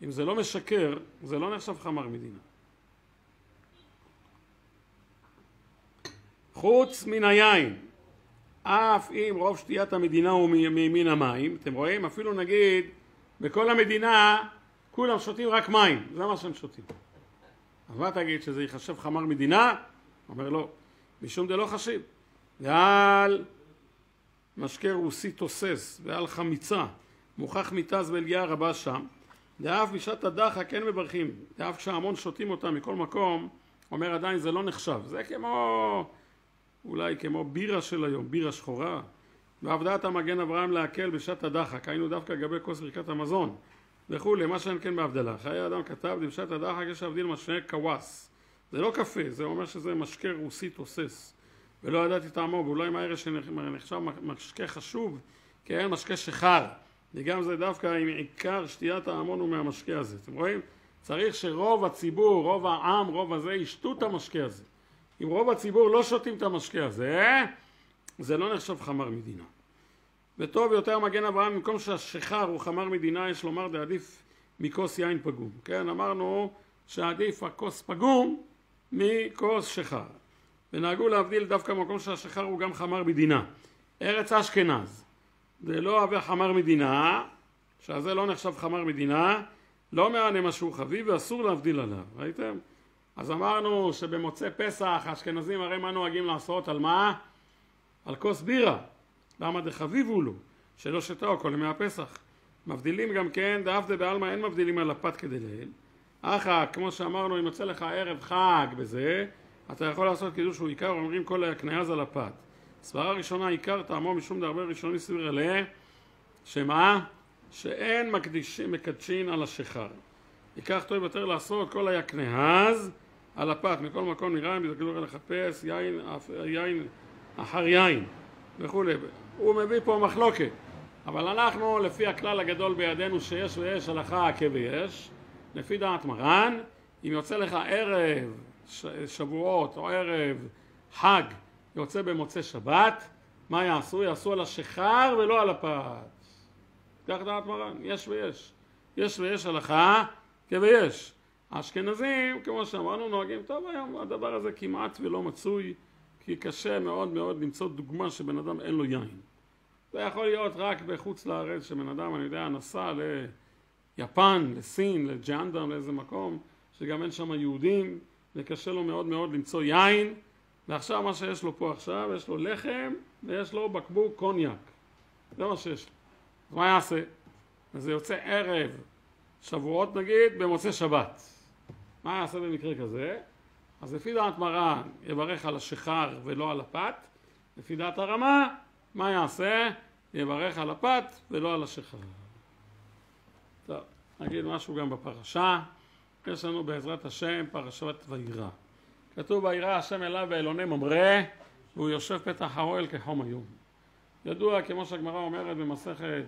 אם זה לא משקר, זה לא נחשב חמר מדינה. חוץ מן היין, אף אם רוב שתיית המדינה הוא מימין המים, אתם רואים? אפילו נגיד בכל המדינה כולם שותים רק מים, זה מה שהם שותים. אז מה תגיד, שזה ייחשב חמר מדינה? אומר לא, משום דלא חשיב. ועל משקה רוסי תוסס ועל חמיצה מוכח מיתז באליה רבה שם דאף בשעת הדחק כן מברכים דאף כשהמון שותים אותה מכל מקום אומר עדיין זה לא נחשב זה כמו אולי כמו בירה של היום בירה שחורה ואף דעת המגן אברהם להקל בשעת הדחק היינו דווקא לגבי כוס ברכת המזון וכולי מה שאין כן בהבדלה. חיי אדם כתב בשעת הדחק יש להבדיל משקה קוואס זה לא קפה זה אומר שזה משקה רוסי תוסס. ולא ידעתי טעמו ואולי מהערך שנחשב משקה חשוב כי אין משקה שחר. וגם זה דווקא עם עיקר שתיית ההמון הוא מהמשקה הזה. אתם רואים? צריך שרוב הציבור, רוב העם, רוב הזה ישתו את המשקה הזה. אם רוב הציבור לא שותים את המשקה הזה זה לא נחשב חמר מדינה וטוב יותר מגן אברהם במקום שהשחר הוא חמר מדינה יש לומר דעדיף מכוס יין פגום כן אמרנו שעדיף הכוס פגום מכוס שחר ונהגו להבדיל דווקא במקום שהשחר הוא גם חמר מדינה. ארץ אשכנז זה לא הווה חמר מדינה שזה לא נחשב חמר מדינה לא מענה מה שהוא חביב ואסור להבדיל עליו ראיתם? אז אמרנו שבמוצאי פסח האשכנזים הרי מה נוהגים לעשות? על מה? על כוס בירה למה דחביבו לו שלא שתהו כל ימי הפסח. מבדילים גם כן דאף דבעלמא אין מבדילים על הפת כדי לעיל אחא כמו שאמרנו אם יוצא לך ערב חג בזה אתה יכול לעשות קידוש שהוא עיקר אומרים כל הקנייז על הפת. סברה ראשונה עיקר טעמו משום דרבה ראשוני סביר עליה שמה? שאין מקדישים מקדשין על השחר. ייקח טוב יותר לעשות כל היקנהז על הפת. מכל מקום נראה אם יזכרו לחפש יין, יין אחר יין וכולי הוא מביא פה מחלוקת. אבל אנחנו לפי הכלל הגדול בידינו שיש ויש הלכה עקב ויש לפי דעת מרן אם יוצא לך ערב שבועות או ערב חג יוצא במוצאי שבת מה יעשו? יעשו על השחר ולא על הפת כך דעת מרן, יש ויש. יש ויש הלכה כביש האשכנזים כמו שאמרנו נוהגים טוב היום הדבר הזה כמעט ולא מצוי כי קשה מאוד מאוד למצוא דוגמה שבן אדם אין לו יין זה יכול להיות רק בחוץ לארץ שבן אדם אני יודע נסע ליפן, לסין, לג'אנדם, לאיזה מקום שגם אין שם יהודים וקשה לו מאוד מאוד למצוא יין ועכשיו מה שיש לו פה עכשיו יש לו לחם ויש לו בקבוק קוניאק זה מה שיש לו מה יעשה? אז זה יוצא ערב שבועות נגיד במוצאי שבת מה יעשה במקרה כזה? אז לפי דעת מרן יברך על השחר ולא על הפת לפי דעת הרמה מה יעשה? יברך על הפת ולא על השחר טוב, נגיד משהו גם בפרשה. יש לנו בעזרת השם פרשת וירא. כתוב וירא השם אליו ואלוני ממרא והוא יושב פתח האוהל כחום היום. ידוע כמו שהגמרא אומרת במסכת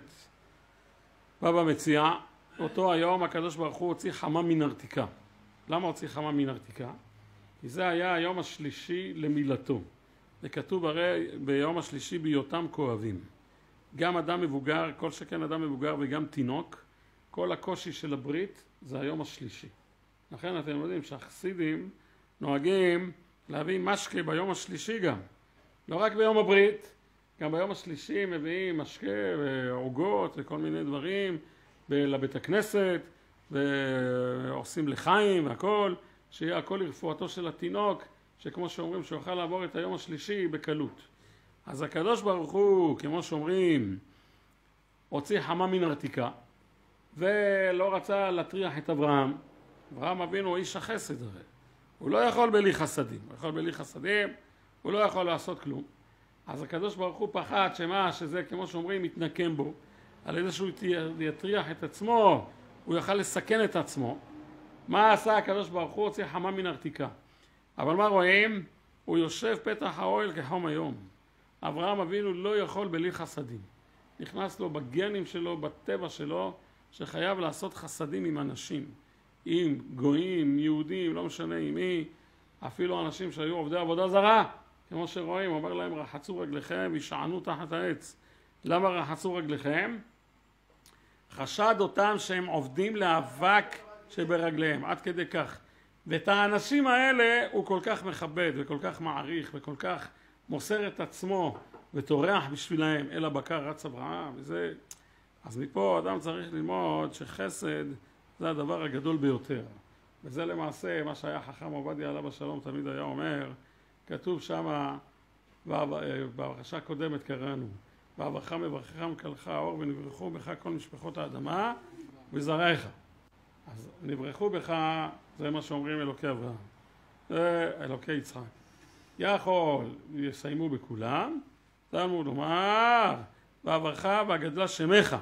בבא מציע אותו היום הקדוש ברוך הוא הוציא חמה מן ארתיקה למה הוציא חמה מן ארתיקה? כי זה היה היום השלישי למילתו וכתוב הרי ביום השלישי בהיותם כואבים. גם אדם מבוגר, כל שכן אדם מבוגר וגם תינוק כל הקושי של הברית זה היום השלישי. לכן אתם יודעים שהחסידים נוהגים להביא משקה ביום השלישי גם. לא רק ביום הברית, גם ביום השלישי מביאים משקה ועוגות וכל מיני דברים לבית הכנסת ועושים לחיים והכל, שיהיה הכל לרפואתו של התינוק, שכמו שאומרים שהוא יוכל לעבור את היום השלישי בקלות. אז הקדוש ברוך הוא, כמו שאומרים, הוציא חמה מן הרתיקה ולא רצה להטריח את אברהם. אברהם אבינו הוא איש החסד הרי. הוא לא יכול בלי חסדים. הוא יכול בלי חסדים, הוא לא יכול לעשות כלום. אז הקדוש ברוך הוא פחד שמה, שזה כמו שאומרים, יתנקם בו. על ידי שהוא יטריח את עצמו, הוא יוכל לסכן את עצמו. מה עשה הקדוש ברוך הוא? הוציא חמה מן הרתיקה. אבל מה רואים? הוא יושב פתח האוהל כחום היום. אברהם אבינו לא יכול בלי חסדים. נכנס לו בגנים שלו, בטבע שלו, שחייב לעשות חסדים עם אנשים. עם גויים, יהודים, לא משנה עם מי, אפילו אנשים שהיו עובדי עבודה זרה, כמו שרואים, אומר להם רחצו רגליכם וישענו תחת העץ. למה רחצו רגליכם? חשד אותם שהם עובדים לאבק שברגליהם, עד כדי כך. ואת האנשים האלה הוא כל כך מכבד וכל כך מעריך וכל כך מוסר את עצמו וטורח בשבילהם, אל הבקר רץ אברהם, וזה... אז מפה אדם צריך ללמוד שחסד זה הדבר הגדול ביותר. וזה למעשה מה שהיה חכם עובדיה עליו השלום תמיד היה אומר, כתוב שמה, בפרשה הקודמת קראנו, ואברך מברככם כלך האור ונברכו בך כל משפחות האדמה וזרעיך. אז נברכו בך, זה מה שאומרים אלוקי אברהם, זה אלוקי יצחק. יכול יסיימו בכולם, תלמוד לומר, ואברכה והגדלה שמך,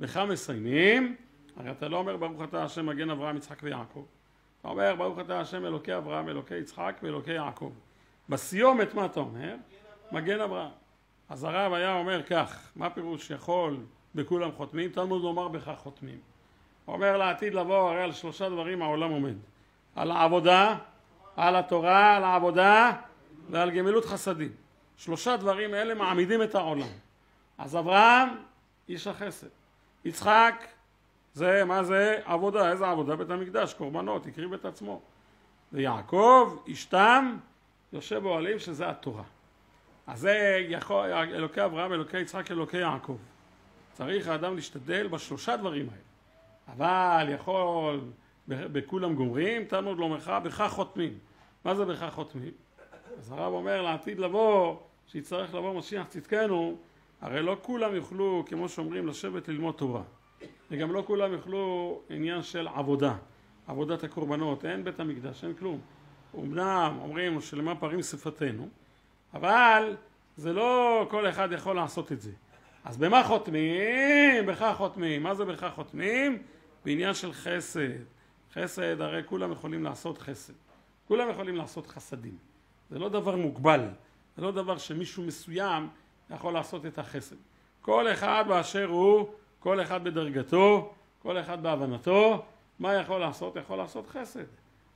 בך מסיימים, הרי אתה לא אומר ברוך אתה השם מגן אברהם יצחק ויעקב, אתה אומר ברוך אתה השם אלוקי אברהם אלוקי יצחק ואלוקי יעקב. בסיומת מה אתה אומר? מגן אברהם. אז הרב היה אומר כך, מה פירוש יכול בכולם חותמים? תלמוד לומר בך חותמים. אומר לעתיד לבוא, הרי על שלושה דברים העולם עומד. על העבודה, על התורה, על העבודה ועל גמילות חסדים. שלושה דברים אלה מעמידים את העולם. אז אברהם, איש החסד. יצחק, זה, מה זה? עבודה. איזה עבודה? בית המקדש, קורבנות, הקריב את עצמו. ויעקב, איש תם, יושב באוהלים שזה התורה. אז זה יכול, אלוקי אברהם, אלוקי יצחק, אלוקי יעקב. צריך האדם להשתדל בשלושה דברים האלה. אבל יכול, בכולם גומרים, תלמוד לומר בכך חותמים. מה זה בכך חותמים? אז הרב אומר לעתיד לבוא, שיצטרך לבוא משיח צדקנו, הרי לא כולם יוכלו, כמו שאומרים, לשבת ללמוד תורה. וגם לא כולם יוכלו עניין של עבודה, עבודת הקורבנות, אין בית המקדש, אין כלום. אמנם אומרים שלמה פרים שפתנו, אבל זה לא כל אחד יכול לעשות את זה. אז במה חותמים? בכך חותמים. מה זה בכך חותמים? בעניין של חסד. חסד, הרי כולם יכולים לעשות חסד. כולם יכולים לעשות חסדים. זה לא דבר מוגבל. זה לא דבר שמישהו מסוים יכול לעשות את החסד. כל אחד באשר הוא, כל אחד בדרגתו, כל אחד בהבנתו, מה יכול לעשות? יכול לעשות חסד.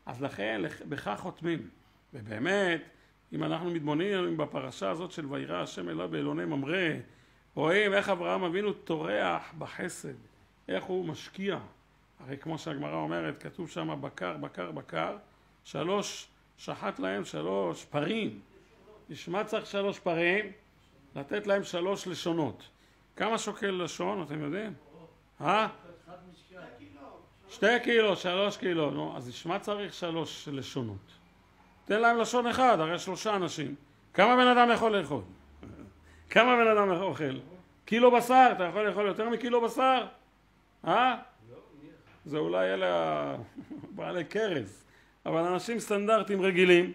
אז לכן, בכך חותמים. ובאמת, אם אנחנו מתבוננים בפרשה הזאת של וירא השם אליו באלוני ממרא, רואים איך אברהם אבינו טורח בחסד, איך הוא משקיע. הרי כמו שהגמרא אומרת, כתוב שם בקר, בקר, בקר, שלוש, שחט להם שלוש פרים. מה צריך שלוש פרים? לתת להם שלוש לשונות. כמה שוקל לשון, אתם יודעים? אה? שתי קילו, שלוש קילו, נו, אז לשמה צריך שלוש לשונות? תן להם לשון אחד, הרי שלושה אנשים. כמה בן אדם יכול לאכול? כמה בן אדם אוכל? קילו בשר, אתה יכול לאכול יותר מקילו בשר? אה? זה אולי אלה בעלי כרס, אבל אנשים סטנדרטים רגילים,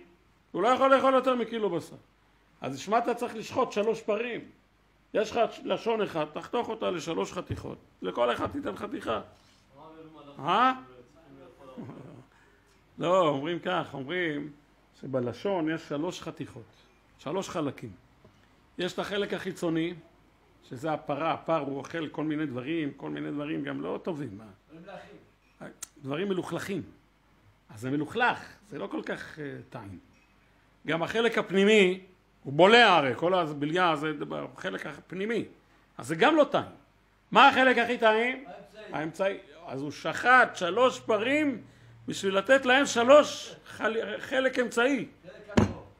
הוא לא יכול לאכול יותר מקילו בשר. אז לשמה אתה צריך לשחוט שלוש פרים. יש לך לשון אחד, תחתוך אותה לשלוש חתיכות, לכל אחד תיתן חתיכה. אה? לא, אומרים כך, אומרים שבלשון יש שלוש חתיכות, שלוש חלקים. יש את החלק החיצוני, שזה הפרה, הפר הוא אוכל כל מיני דברים, כל מיני דברים גם לא טובים. דברים מלוכלכים. אז זה מלוכלך, זה לא כל כך uh, טעים. גם החלק הפנימי הוא בולע הרי, כל הבליה זה החלק הפנימי, אז זה גם לא טעים. מה החלק הכי טעים? האמצעי. אז הוא שחט שלוש פרים בשביל לתת להם שלוש חל... חלק אמצעי.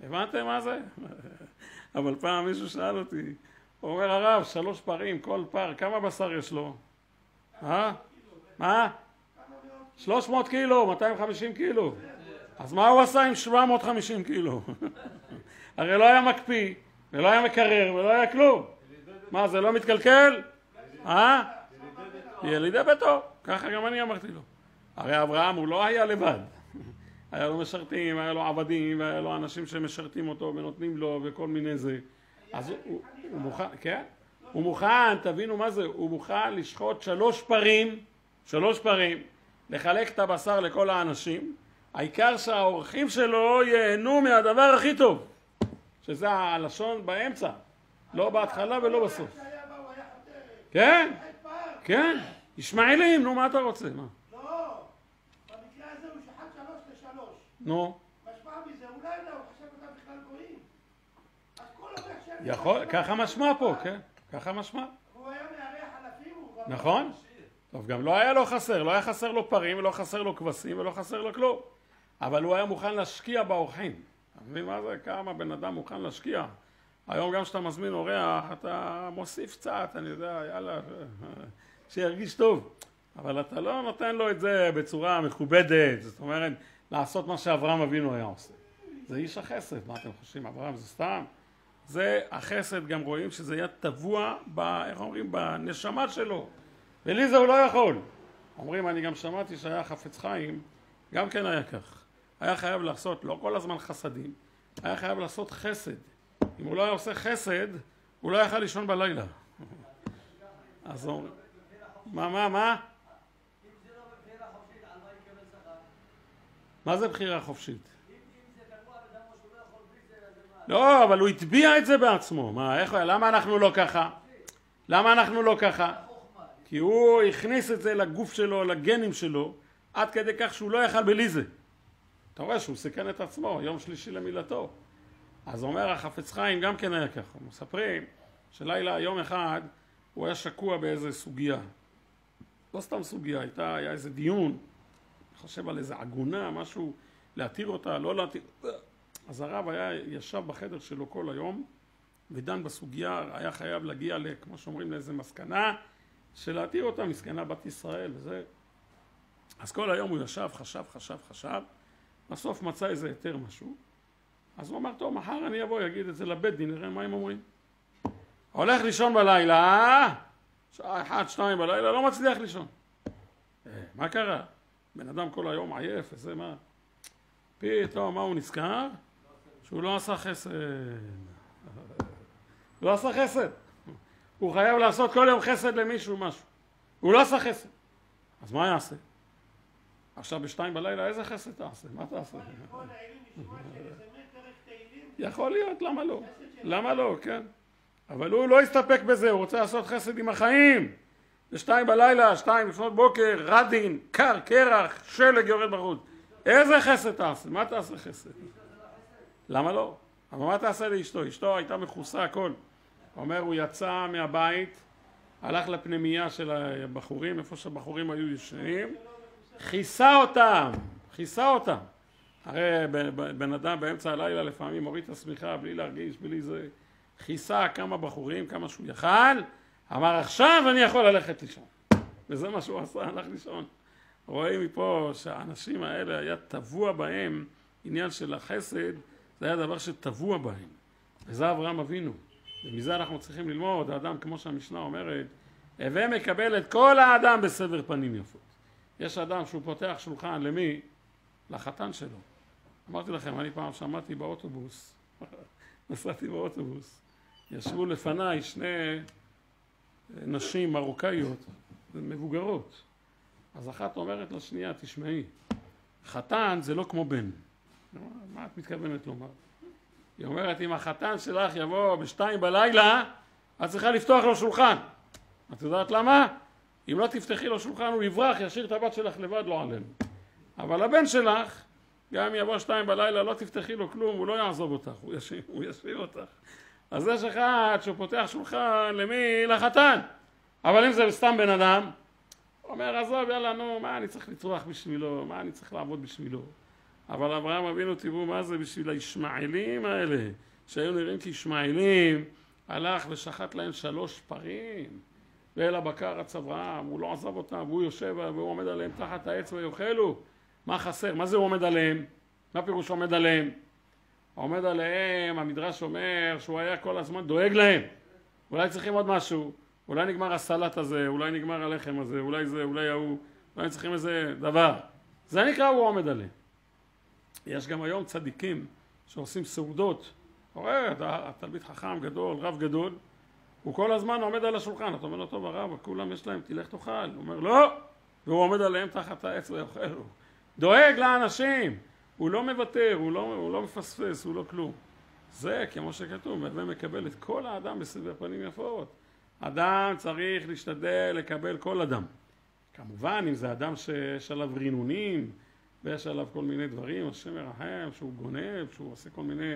הבנתם מה זה? אבל פעם מישהו שאל אותי, הוא אומר הרב, שלוש פרים, כל פר, כמה בשר יש לו? אה? מה? 300 קילו, 250 קילו. אז מה הוא עשה עם 750 קילו? הרי לא היה מקפיא, ולא היה מקרר, ולא היה כלום. מה, זה לא מתקלקל? אה? ילידי ביתו. ככה גם אני אמרתי לו. הרי אברהם הוא לא היה לבד. היה לו משרתים, היה לו עבדים, והיה לו אנשים שמשרתים אותו ונותנים לו וכל מיני זה. אז הוא, הוא, הוא מוכן, כן? הוא מוכן, תבינו מה זה, הוא מוכן לשחוט שלוש פרים, שלוש פרים, לחלק את הבשר לכל האנשים, העיקר שהאורחים שלו ייהנו מהדבר הכי טוב, שזה הלשון באמצע, לא בהתחלה ולא בסוף. כן. כן, ישמעאלים, נו מה אתה רוצה, מה? לא, במקרה הזה הוא שחט שלוש לשלוש. נו, משמע מזה, אולי לא, הוא חשב אותם בכלל גויים. אז כולם איך שהם... יכול, ככה משמע פה, כן, ככה משמע, הוא היה מארח אלפים, הוא. נכון? טוב, גם לא היה לו חסר, לא היה חסר לו פרים, ולא חסר לו כבשים, ולא חסר לו כלום. אבל הוא היה מוכן להשקיע באורחים. אתה מבין מה זה? כמה בן אדם מוכן להשקיע. היום גם כשאתה מזמין אורח, אתה מוסיף קצת, אני יודע, יאללה, שירגיש טוב. אבל אתה לא נותן לו את זה בצורה מכובדת, זאת אומרת, לעשות מה שאברהם אבינו היה עושה. זה איש החסד, מה אתם חושבים, אברהם זה סתם? זה החסד, גם רואים שזה היה טבוע, ב, איך אומרים, בנשמה שלו. ולי זה הוא לא יכול. אומרים, אני גם שמעתי שהיה חפץ חיים, גם כן היה כך. היה חייב לעשות, לא כל הזמן חסדים, היה חייב לעשות חסד. אם הוא לא היה עושה חסד, הוא לא יכל לישון בלילה. אז אומרים, מה, מה, מה? מה זה בחירה חופשית? לא, אבל הוא הטביע את זה בעצמו. מה, איך, למה אנחנו לא ככה? למה אנחנו לא ככה? כי הוא הכניס את זה לגוף שלו, לגנים שלו, עד כדי כך שהוא לא יכל בלי זה. אתה רואה שהוא סיכן את עצמו, יום שלישי למילתו. אז אומר החפץ חיים גם כן היה ככה. מספרים שלילה, יום אחד, הוא היה שקוע באיזה סוגיה. לא סתם סוגיה, הייתה, היה איזה דיון, חושב על איזה עגונה, משהו, להתיר אותה, לא להתיר... אז הרב היה, ישב בחדר שלו כל היום, ודן בסוגיה, היה חייב להגיע, כמו שאומרים, לאיזה מסקנה, של להתיר אותה, מסכנה בת ישראל וזה. אז כל היום הוא ישב, חשב, חשב, חשב, בסוף מצא איזה היתר משהו, אז הוא אמר, טוב, מחר אני אבוא, אגיד את זה לבית דין, נראה מה הם אומרים. הולך לישון בלילה, שעה אחת, שתיים בלילה, לא מצליח לישון. אה, מה קרה? בן אדם כל היום עייף, וזה מה? פתאום, מה הוא נזכר? שהוא לא עשה חסד. לא עשה חסד. הוא חייב לעשות כל יום חסד למישהו משהו. הוא לא עשה חסד. אז מה יעשה? עכשיו בשתיים בלילה איזה חסד תעשה? מה תעשה? יכול להיות, למה לא? למה לא, כן. אבל הוא לא הסתפק בזה, הוא רוצה לעשות חסד עם החיים. בשתיים בלילה, שתיים לפנות בוקר, רדין, קר, קרח, שלג יורד בחוץ. איזה חסד תעשה? מה תעשה חסד? למה לא? אבל מה תעשה לאשתו? אשתו הייתה מכוסה הכל. אומר, הוא יצא מהבית, הלך לפנימייה של הבחורים, איפה שהבחורים היו ישנים, כיסה אותם, כיסה אותם. הרי בן אדם באמצע הלילה לפעמים מוריד את השמיכה בלי להרגיש, בלי זה. כיסה כמה בחורים, כמה שהוא יכל, אמר עכשיו אני יכול ללכת לישון. וזה מה שהוא עשה, הלך לישון. רואים מפה שהאנשים האלה היה טבוע בהם עניין של החסד, זה היה דבר שטבוע בהם. וזה אברהם אבינו. ומזה אנחנו צריכים ללמוד, האדם כמו שהמשנה אומרת, הווה מקבל את כל האדם בסבר פנים יפות. יש אדם שהוא פותח שולחן, למי? לחתן שלו. אמרתי לכם, אני פעם שמעתי באוטובוס, נסעתי באוטובוס, ישבו לפניי שני נשים מרוקאיות, מבוגרות. אז אחת אומרת לשנייה, תשמעי, חתן זה לא כמו בן. מה את מתכוונת לומר? היא אומרת, אם החתן שלך יבוא בשתיים בלילה, את צריכה לפתוח לו שולחן. את יודעת למה? אם לא תפתחי לו שולחן הוא יברח, ישאיר את הבת שלך לבד, לא עלינו. אבל הבן שלך, גם אם יבוא שתיים בלילה, לא תפתחי לו כלום, הוא לא יעזוב אותך, הוא ישאיר, הוא ישאיר אותך. אז יש אחד שהוא פותח שולחן, למי? לחתן. אבל אם זה סתם בן אדם, אומר, עזוב, יאללה, נו, מה אני צריך לצרוח בשבילו? מה אני צריך לעבוד בשבילו? אבל אברהם אבינו, תראו מה זה בשביל הישמעאלים האלה, שהיו נראים כישמעאלים, הלך ושחט להם שלוש פרים, ואל הבקר רץ אברהם, הוא לא עזב אותם, והוא יושב והוא עומד עליהם תחת העץ ויאכלו. מה חסר? מה זה הוא עומד עליהם? מה פירוש עומד עליהם? עומד עליהם, המדרש אומר שהוא היה כל הזמן דואג להם. אולי צריכים עוד משהו, אולי נגמר הסלט הזה, אולי נגמר הלחם הזה, אולי זה, אולי ההוא, אולי צריכים איזה דבר. זה נקרא הוא עומד עליהם. יש גם היום צדיקים שעושים סעודות. רואה, התלמיד חכם גדול, רב גדול, הוא כל הזמן עומד על השולחן. אתה אומר לו, טוב הרב, כולם יש להם, תלך תאכל. הוא אומר, לא! והוא עומד עליהם תחת העץ ויאכל. הוא דואג לאנשים. הוא לא מוותר, הוא לא, הוא לא מפספס, הוא לא כלום. זה, כמו שכתוב, הווי מקבל את כל האדם בסבר פנים יפות. אדם צריך להשתדל לקבל כל אדם. כמובן, אם זה אדם שיש עליו רינונים, ויש עליו כל מיני דברים, השם ירחם, שהוא גונב, שהוא עושה כל מיני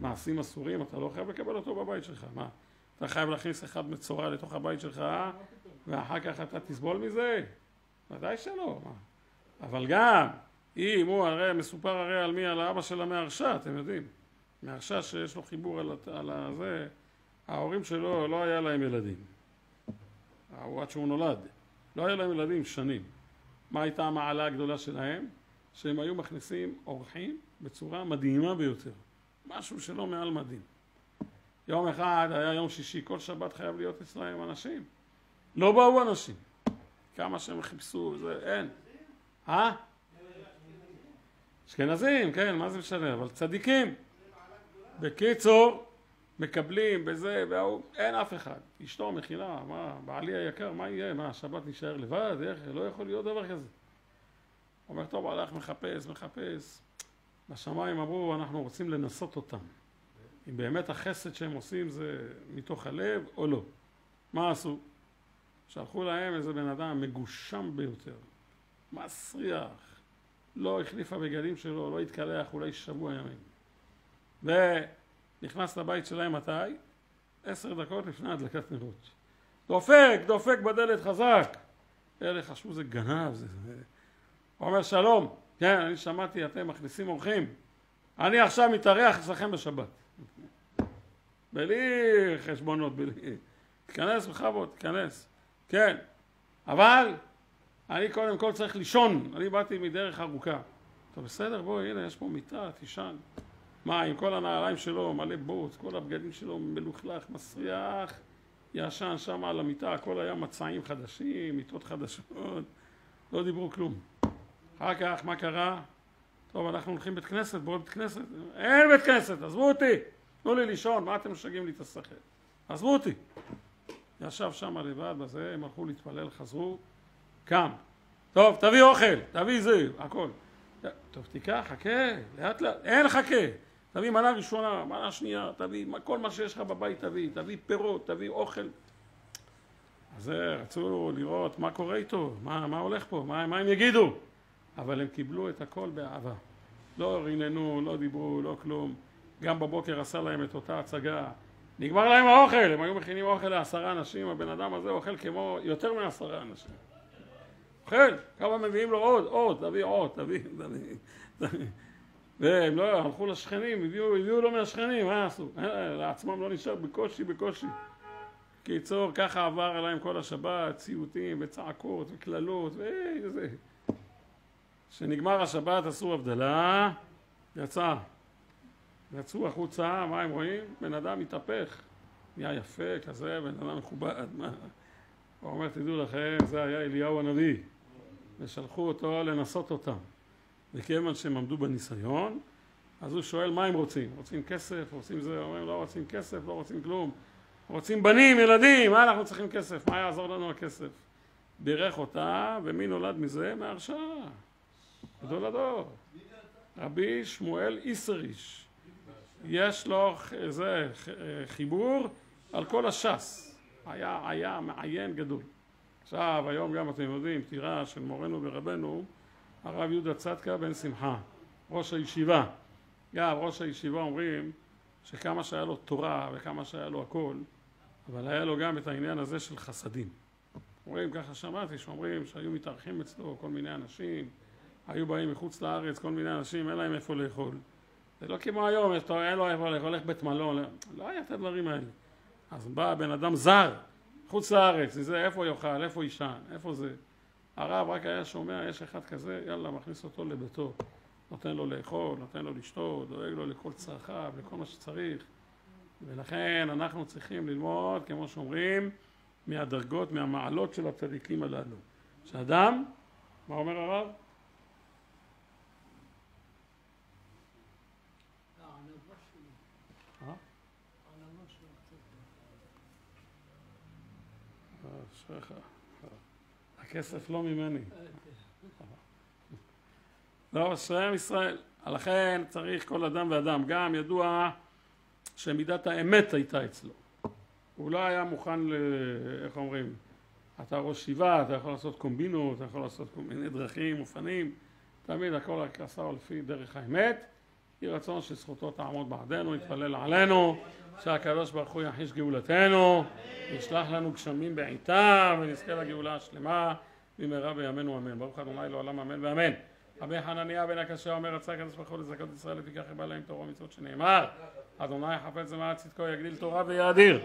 מעשים אסורים, אתה לא חייב לקבל אותו בבית שלך. מה? אתה חייב להכניס אחד מצורע לתוך הבית שלך, ואחר כך אתה תסבול מזה? ודאי שלא. מה? אבל גם, אם הוא הרי, מסופר הרי על מי? על האבא של המהרשע, אתם יודעים. מהרשע שיש לו חיבור על, על הזה, ההורים שלו לא היה להם ילדים. עד שהוא נולד. לא היה להם ילדים שנים. מה הייתה המעלה הגדולה שלהם? שהם היו מכניסים אורחים בצורה מדהימה ביותר. משהו שלא מעל מדהים. יום אחד היה יום שישי, כל שבת חייב להיות אצלהם אנשים. לא באו אנשים. כמה שהם חיפשו, וזה, אין. אה? אשכנזים, כן, מה זה משנה, אבל צדיקים. בקיצור, מקבלים בזה, והוא, אין אף אחד. אשתו מכינה, מה, בעלי היקר, מה יהיה? מה, השבת נשאר לבד? איך? לא יכול להיות דבר כזה. אומר, טוב, הלך מחפש, מחפש. בשמיים אמרו, אנחנו רוצים לנסות אותם. אם באמת החסד שהם עושים זה מתוך הלב או לא. מה עשו? שלחו להם איזה בן אדם מגושם ביותר, מסריח, לא החליף הבגדים שלו, לא התקלח אולי שבוע ימים. ונכנס לבית שלהם מתי? עשר דקות לפני הדלקת נרות. דופק, דופק בדלת חזק. אלה חשבו זה גנב, זה... אומר שלום, כן, אני שמעתי אתם מכניסים אורחים, אני עכשיו מתארח אצלכם בשבת. בלי חשבונות, בלי... תיכנס בכבוד, תיכנס. כן, אבל אני קודם כל צריך לישון, אני באתי מדרך ארוכה. טוב בסדר, בוא, הנה, יש פה מיטה, תישן. מה, עם כל הנעליים שלו, מלא בוץ, כל הבגדים שלו מלוכלך, מסריח, ישן שם על המיטה, הכל היה מצעים חדשים, מיטות חדשות, לא דיברו כלום. אחר כך, מה קרה? טוב, אנחנו הולכים בית כנסת, בואו בית כנסת. אין בית כנסת, עזבו אותי. תנו לי לישון, מה אתם משגעים לי את השכל? עזבו אותי. ישב שם לבד בזה, הם הלכו להתפלל, חזרו, קם. טוב, תביא אוכל, תביא זה, הכל. טוב, תיקח, חכה, לאט לאט, אין חכה. תביא מנה ראשונה, מנה שנייה, תביא, כל מה שיש לך בבית תביא, תביא פירות, תביא אוכל. אז רצו לראות מה קורה איתו, מה, מה הולך פה, מה, מה הם יגידו. אבל הם קיבלו את הכל באהבה. לא ריננו, לא דיברו, לא כלום. גם בבוקר עשה להם את אותה הצגה. נגמר להם האוכל, הם היו מכינים אוכל לעשרה אנשים, הבן אדם הזה אוכל כמו יותר מעשרה אנשים. אוכל, כמה מביאים לו עוד, עוד, תביא עוד, תביא, תביא, תביא. והם לא הלכו לשכנים, הביאו, הביאו לו מהשכנים, מה עשו? לעצמם לא נשאר בקושי, בקושי. קיצור, ככה עבר עליהם כל השבת, ציוטים וצעקות וקללות וזה. כשנגמר השבת עשו הבדלה, יצא. יצאו החוצה, מה הם רואים? בן אדם מתהפך, נהיה יפה כזה, בן אדם מכובד, מה? הוא אומר, תדעו לכם, זה היה אליהו הנביא, ושלחו אותו לנסות אותם. וכיוון שהם עמדו בניסיון, אז הוא שואל מה הם רוצים? רוצים כסף? רוצים זה? אומרים לא רוצים כסף, לא רוצים כלום. רוצים בנים, ילדים, מה אנחנו צריכים כסף? מה יעזור לנו הכסף? בירך אותה, ומי נולד מזה? מהרשעה. גדול הדור. רבי שמואל איסריש. יש לו איזה חיבור על כל הש"ס. היה, היה מעיין גדול. עכשיו, היום גם אתם יודעים, פטירה של מורנו ורבנו, הרב יהודה צדקה בן שמחה, ראש הישיבה. גם ראש הישיבה אומרים שכמה שהיה לו תורה וכמה שהיה לו הכל, אבל היה לו גם את העניין הזה של חסדים. אומרים, ככה שמעתי, שאומרים שהיו מתארחים אצלו כל מיני אנשים, היו באים מחוץ לארץ כל מיני אנשים, אין להם איפה לאכול. זה לא כמו היום, יש לו, אין לו איפה ללכת, הולך בית מלון, לא היה את הדברים האלה. אז בא בן אדם זר, חוץ לארץ, זה איפה יאכל, איפה יישן, איפה זה. הרב רק היה שומע, יש אחד כזה, יאללה, מכניס אותו לביתו. נותן לו לאכול, נותן לו לשתות, דואג לו לכל צרכיו, לכל מה שצריך. ולכן אנחנו צריכים ללמוד, כמו שאומרים, מהדרגות, מהמעלות של הצדיקים הללו. שאדם, מה אומר הרב? הענווה שלו. אה? הענווה שלו קצת. אשריך. הכסף לא ממני. לא, אשרי עם ישראל. לכן צריך כל אדם ואדם. גם ידוע שמידת האמת הייתה אצלו. הוא לא היה מוכן ל... איך אומרים? אתה ראש שיבה, אתה יכול לעשות קומבינות, אתה יכול לעשות כל מיני דרכים, אופנים. תמיד הכל רק עשה לפי דרך האמת. יהי רצון שזכותו תעמוד בעדנו, יתפלל עלינו, שהקדוש ברוך הוא יחיש גאולתנו, ישלח לנו גשמים בעיטה, ונזכה לגאולה השלמה במהרה בימינו אמן. ברוך ה' לעולם אמן ואמן. רבי חנניה בן הקשה אומר רצה הקדוש ברוך הוא לזכות ישראל לפיכך יבא להם תורה ומצוות שנאמר אדוני חפץ למען צדקו יגדיל תורה ויאדיר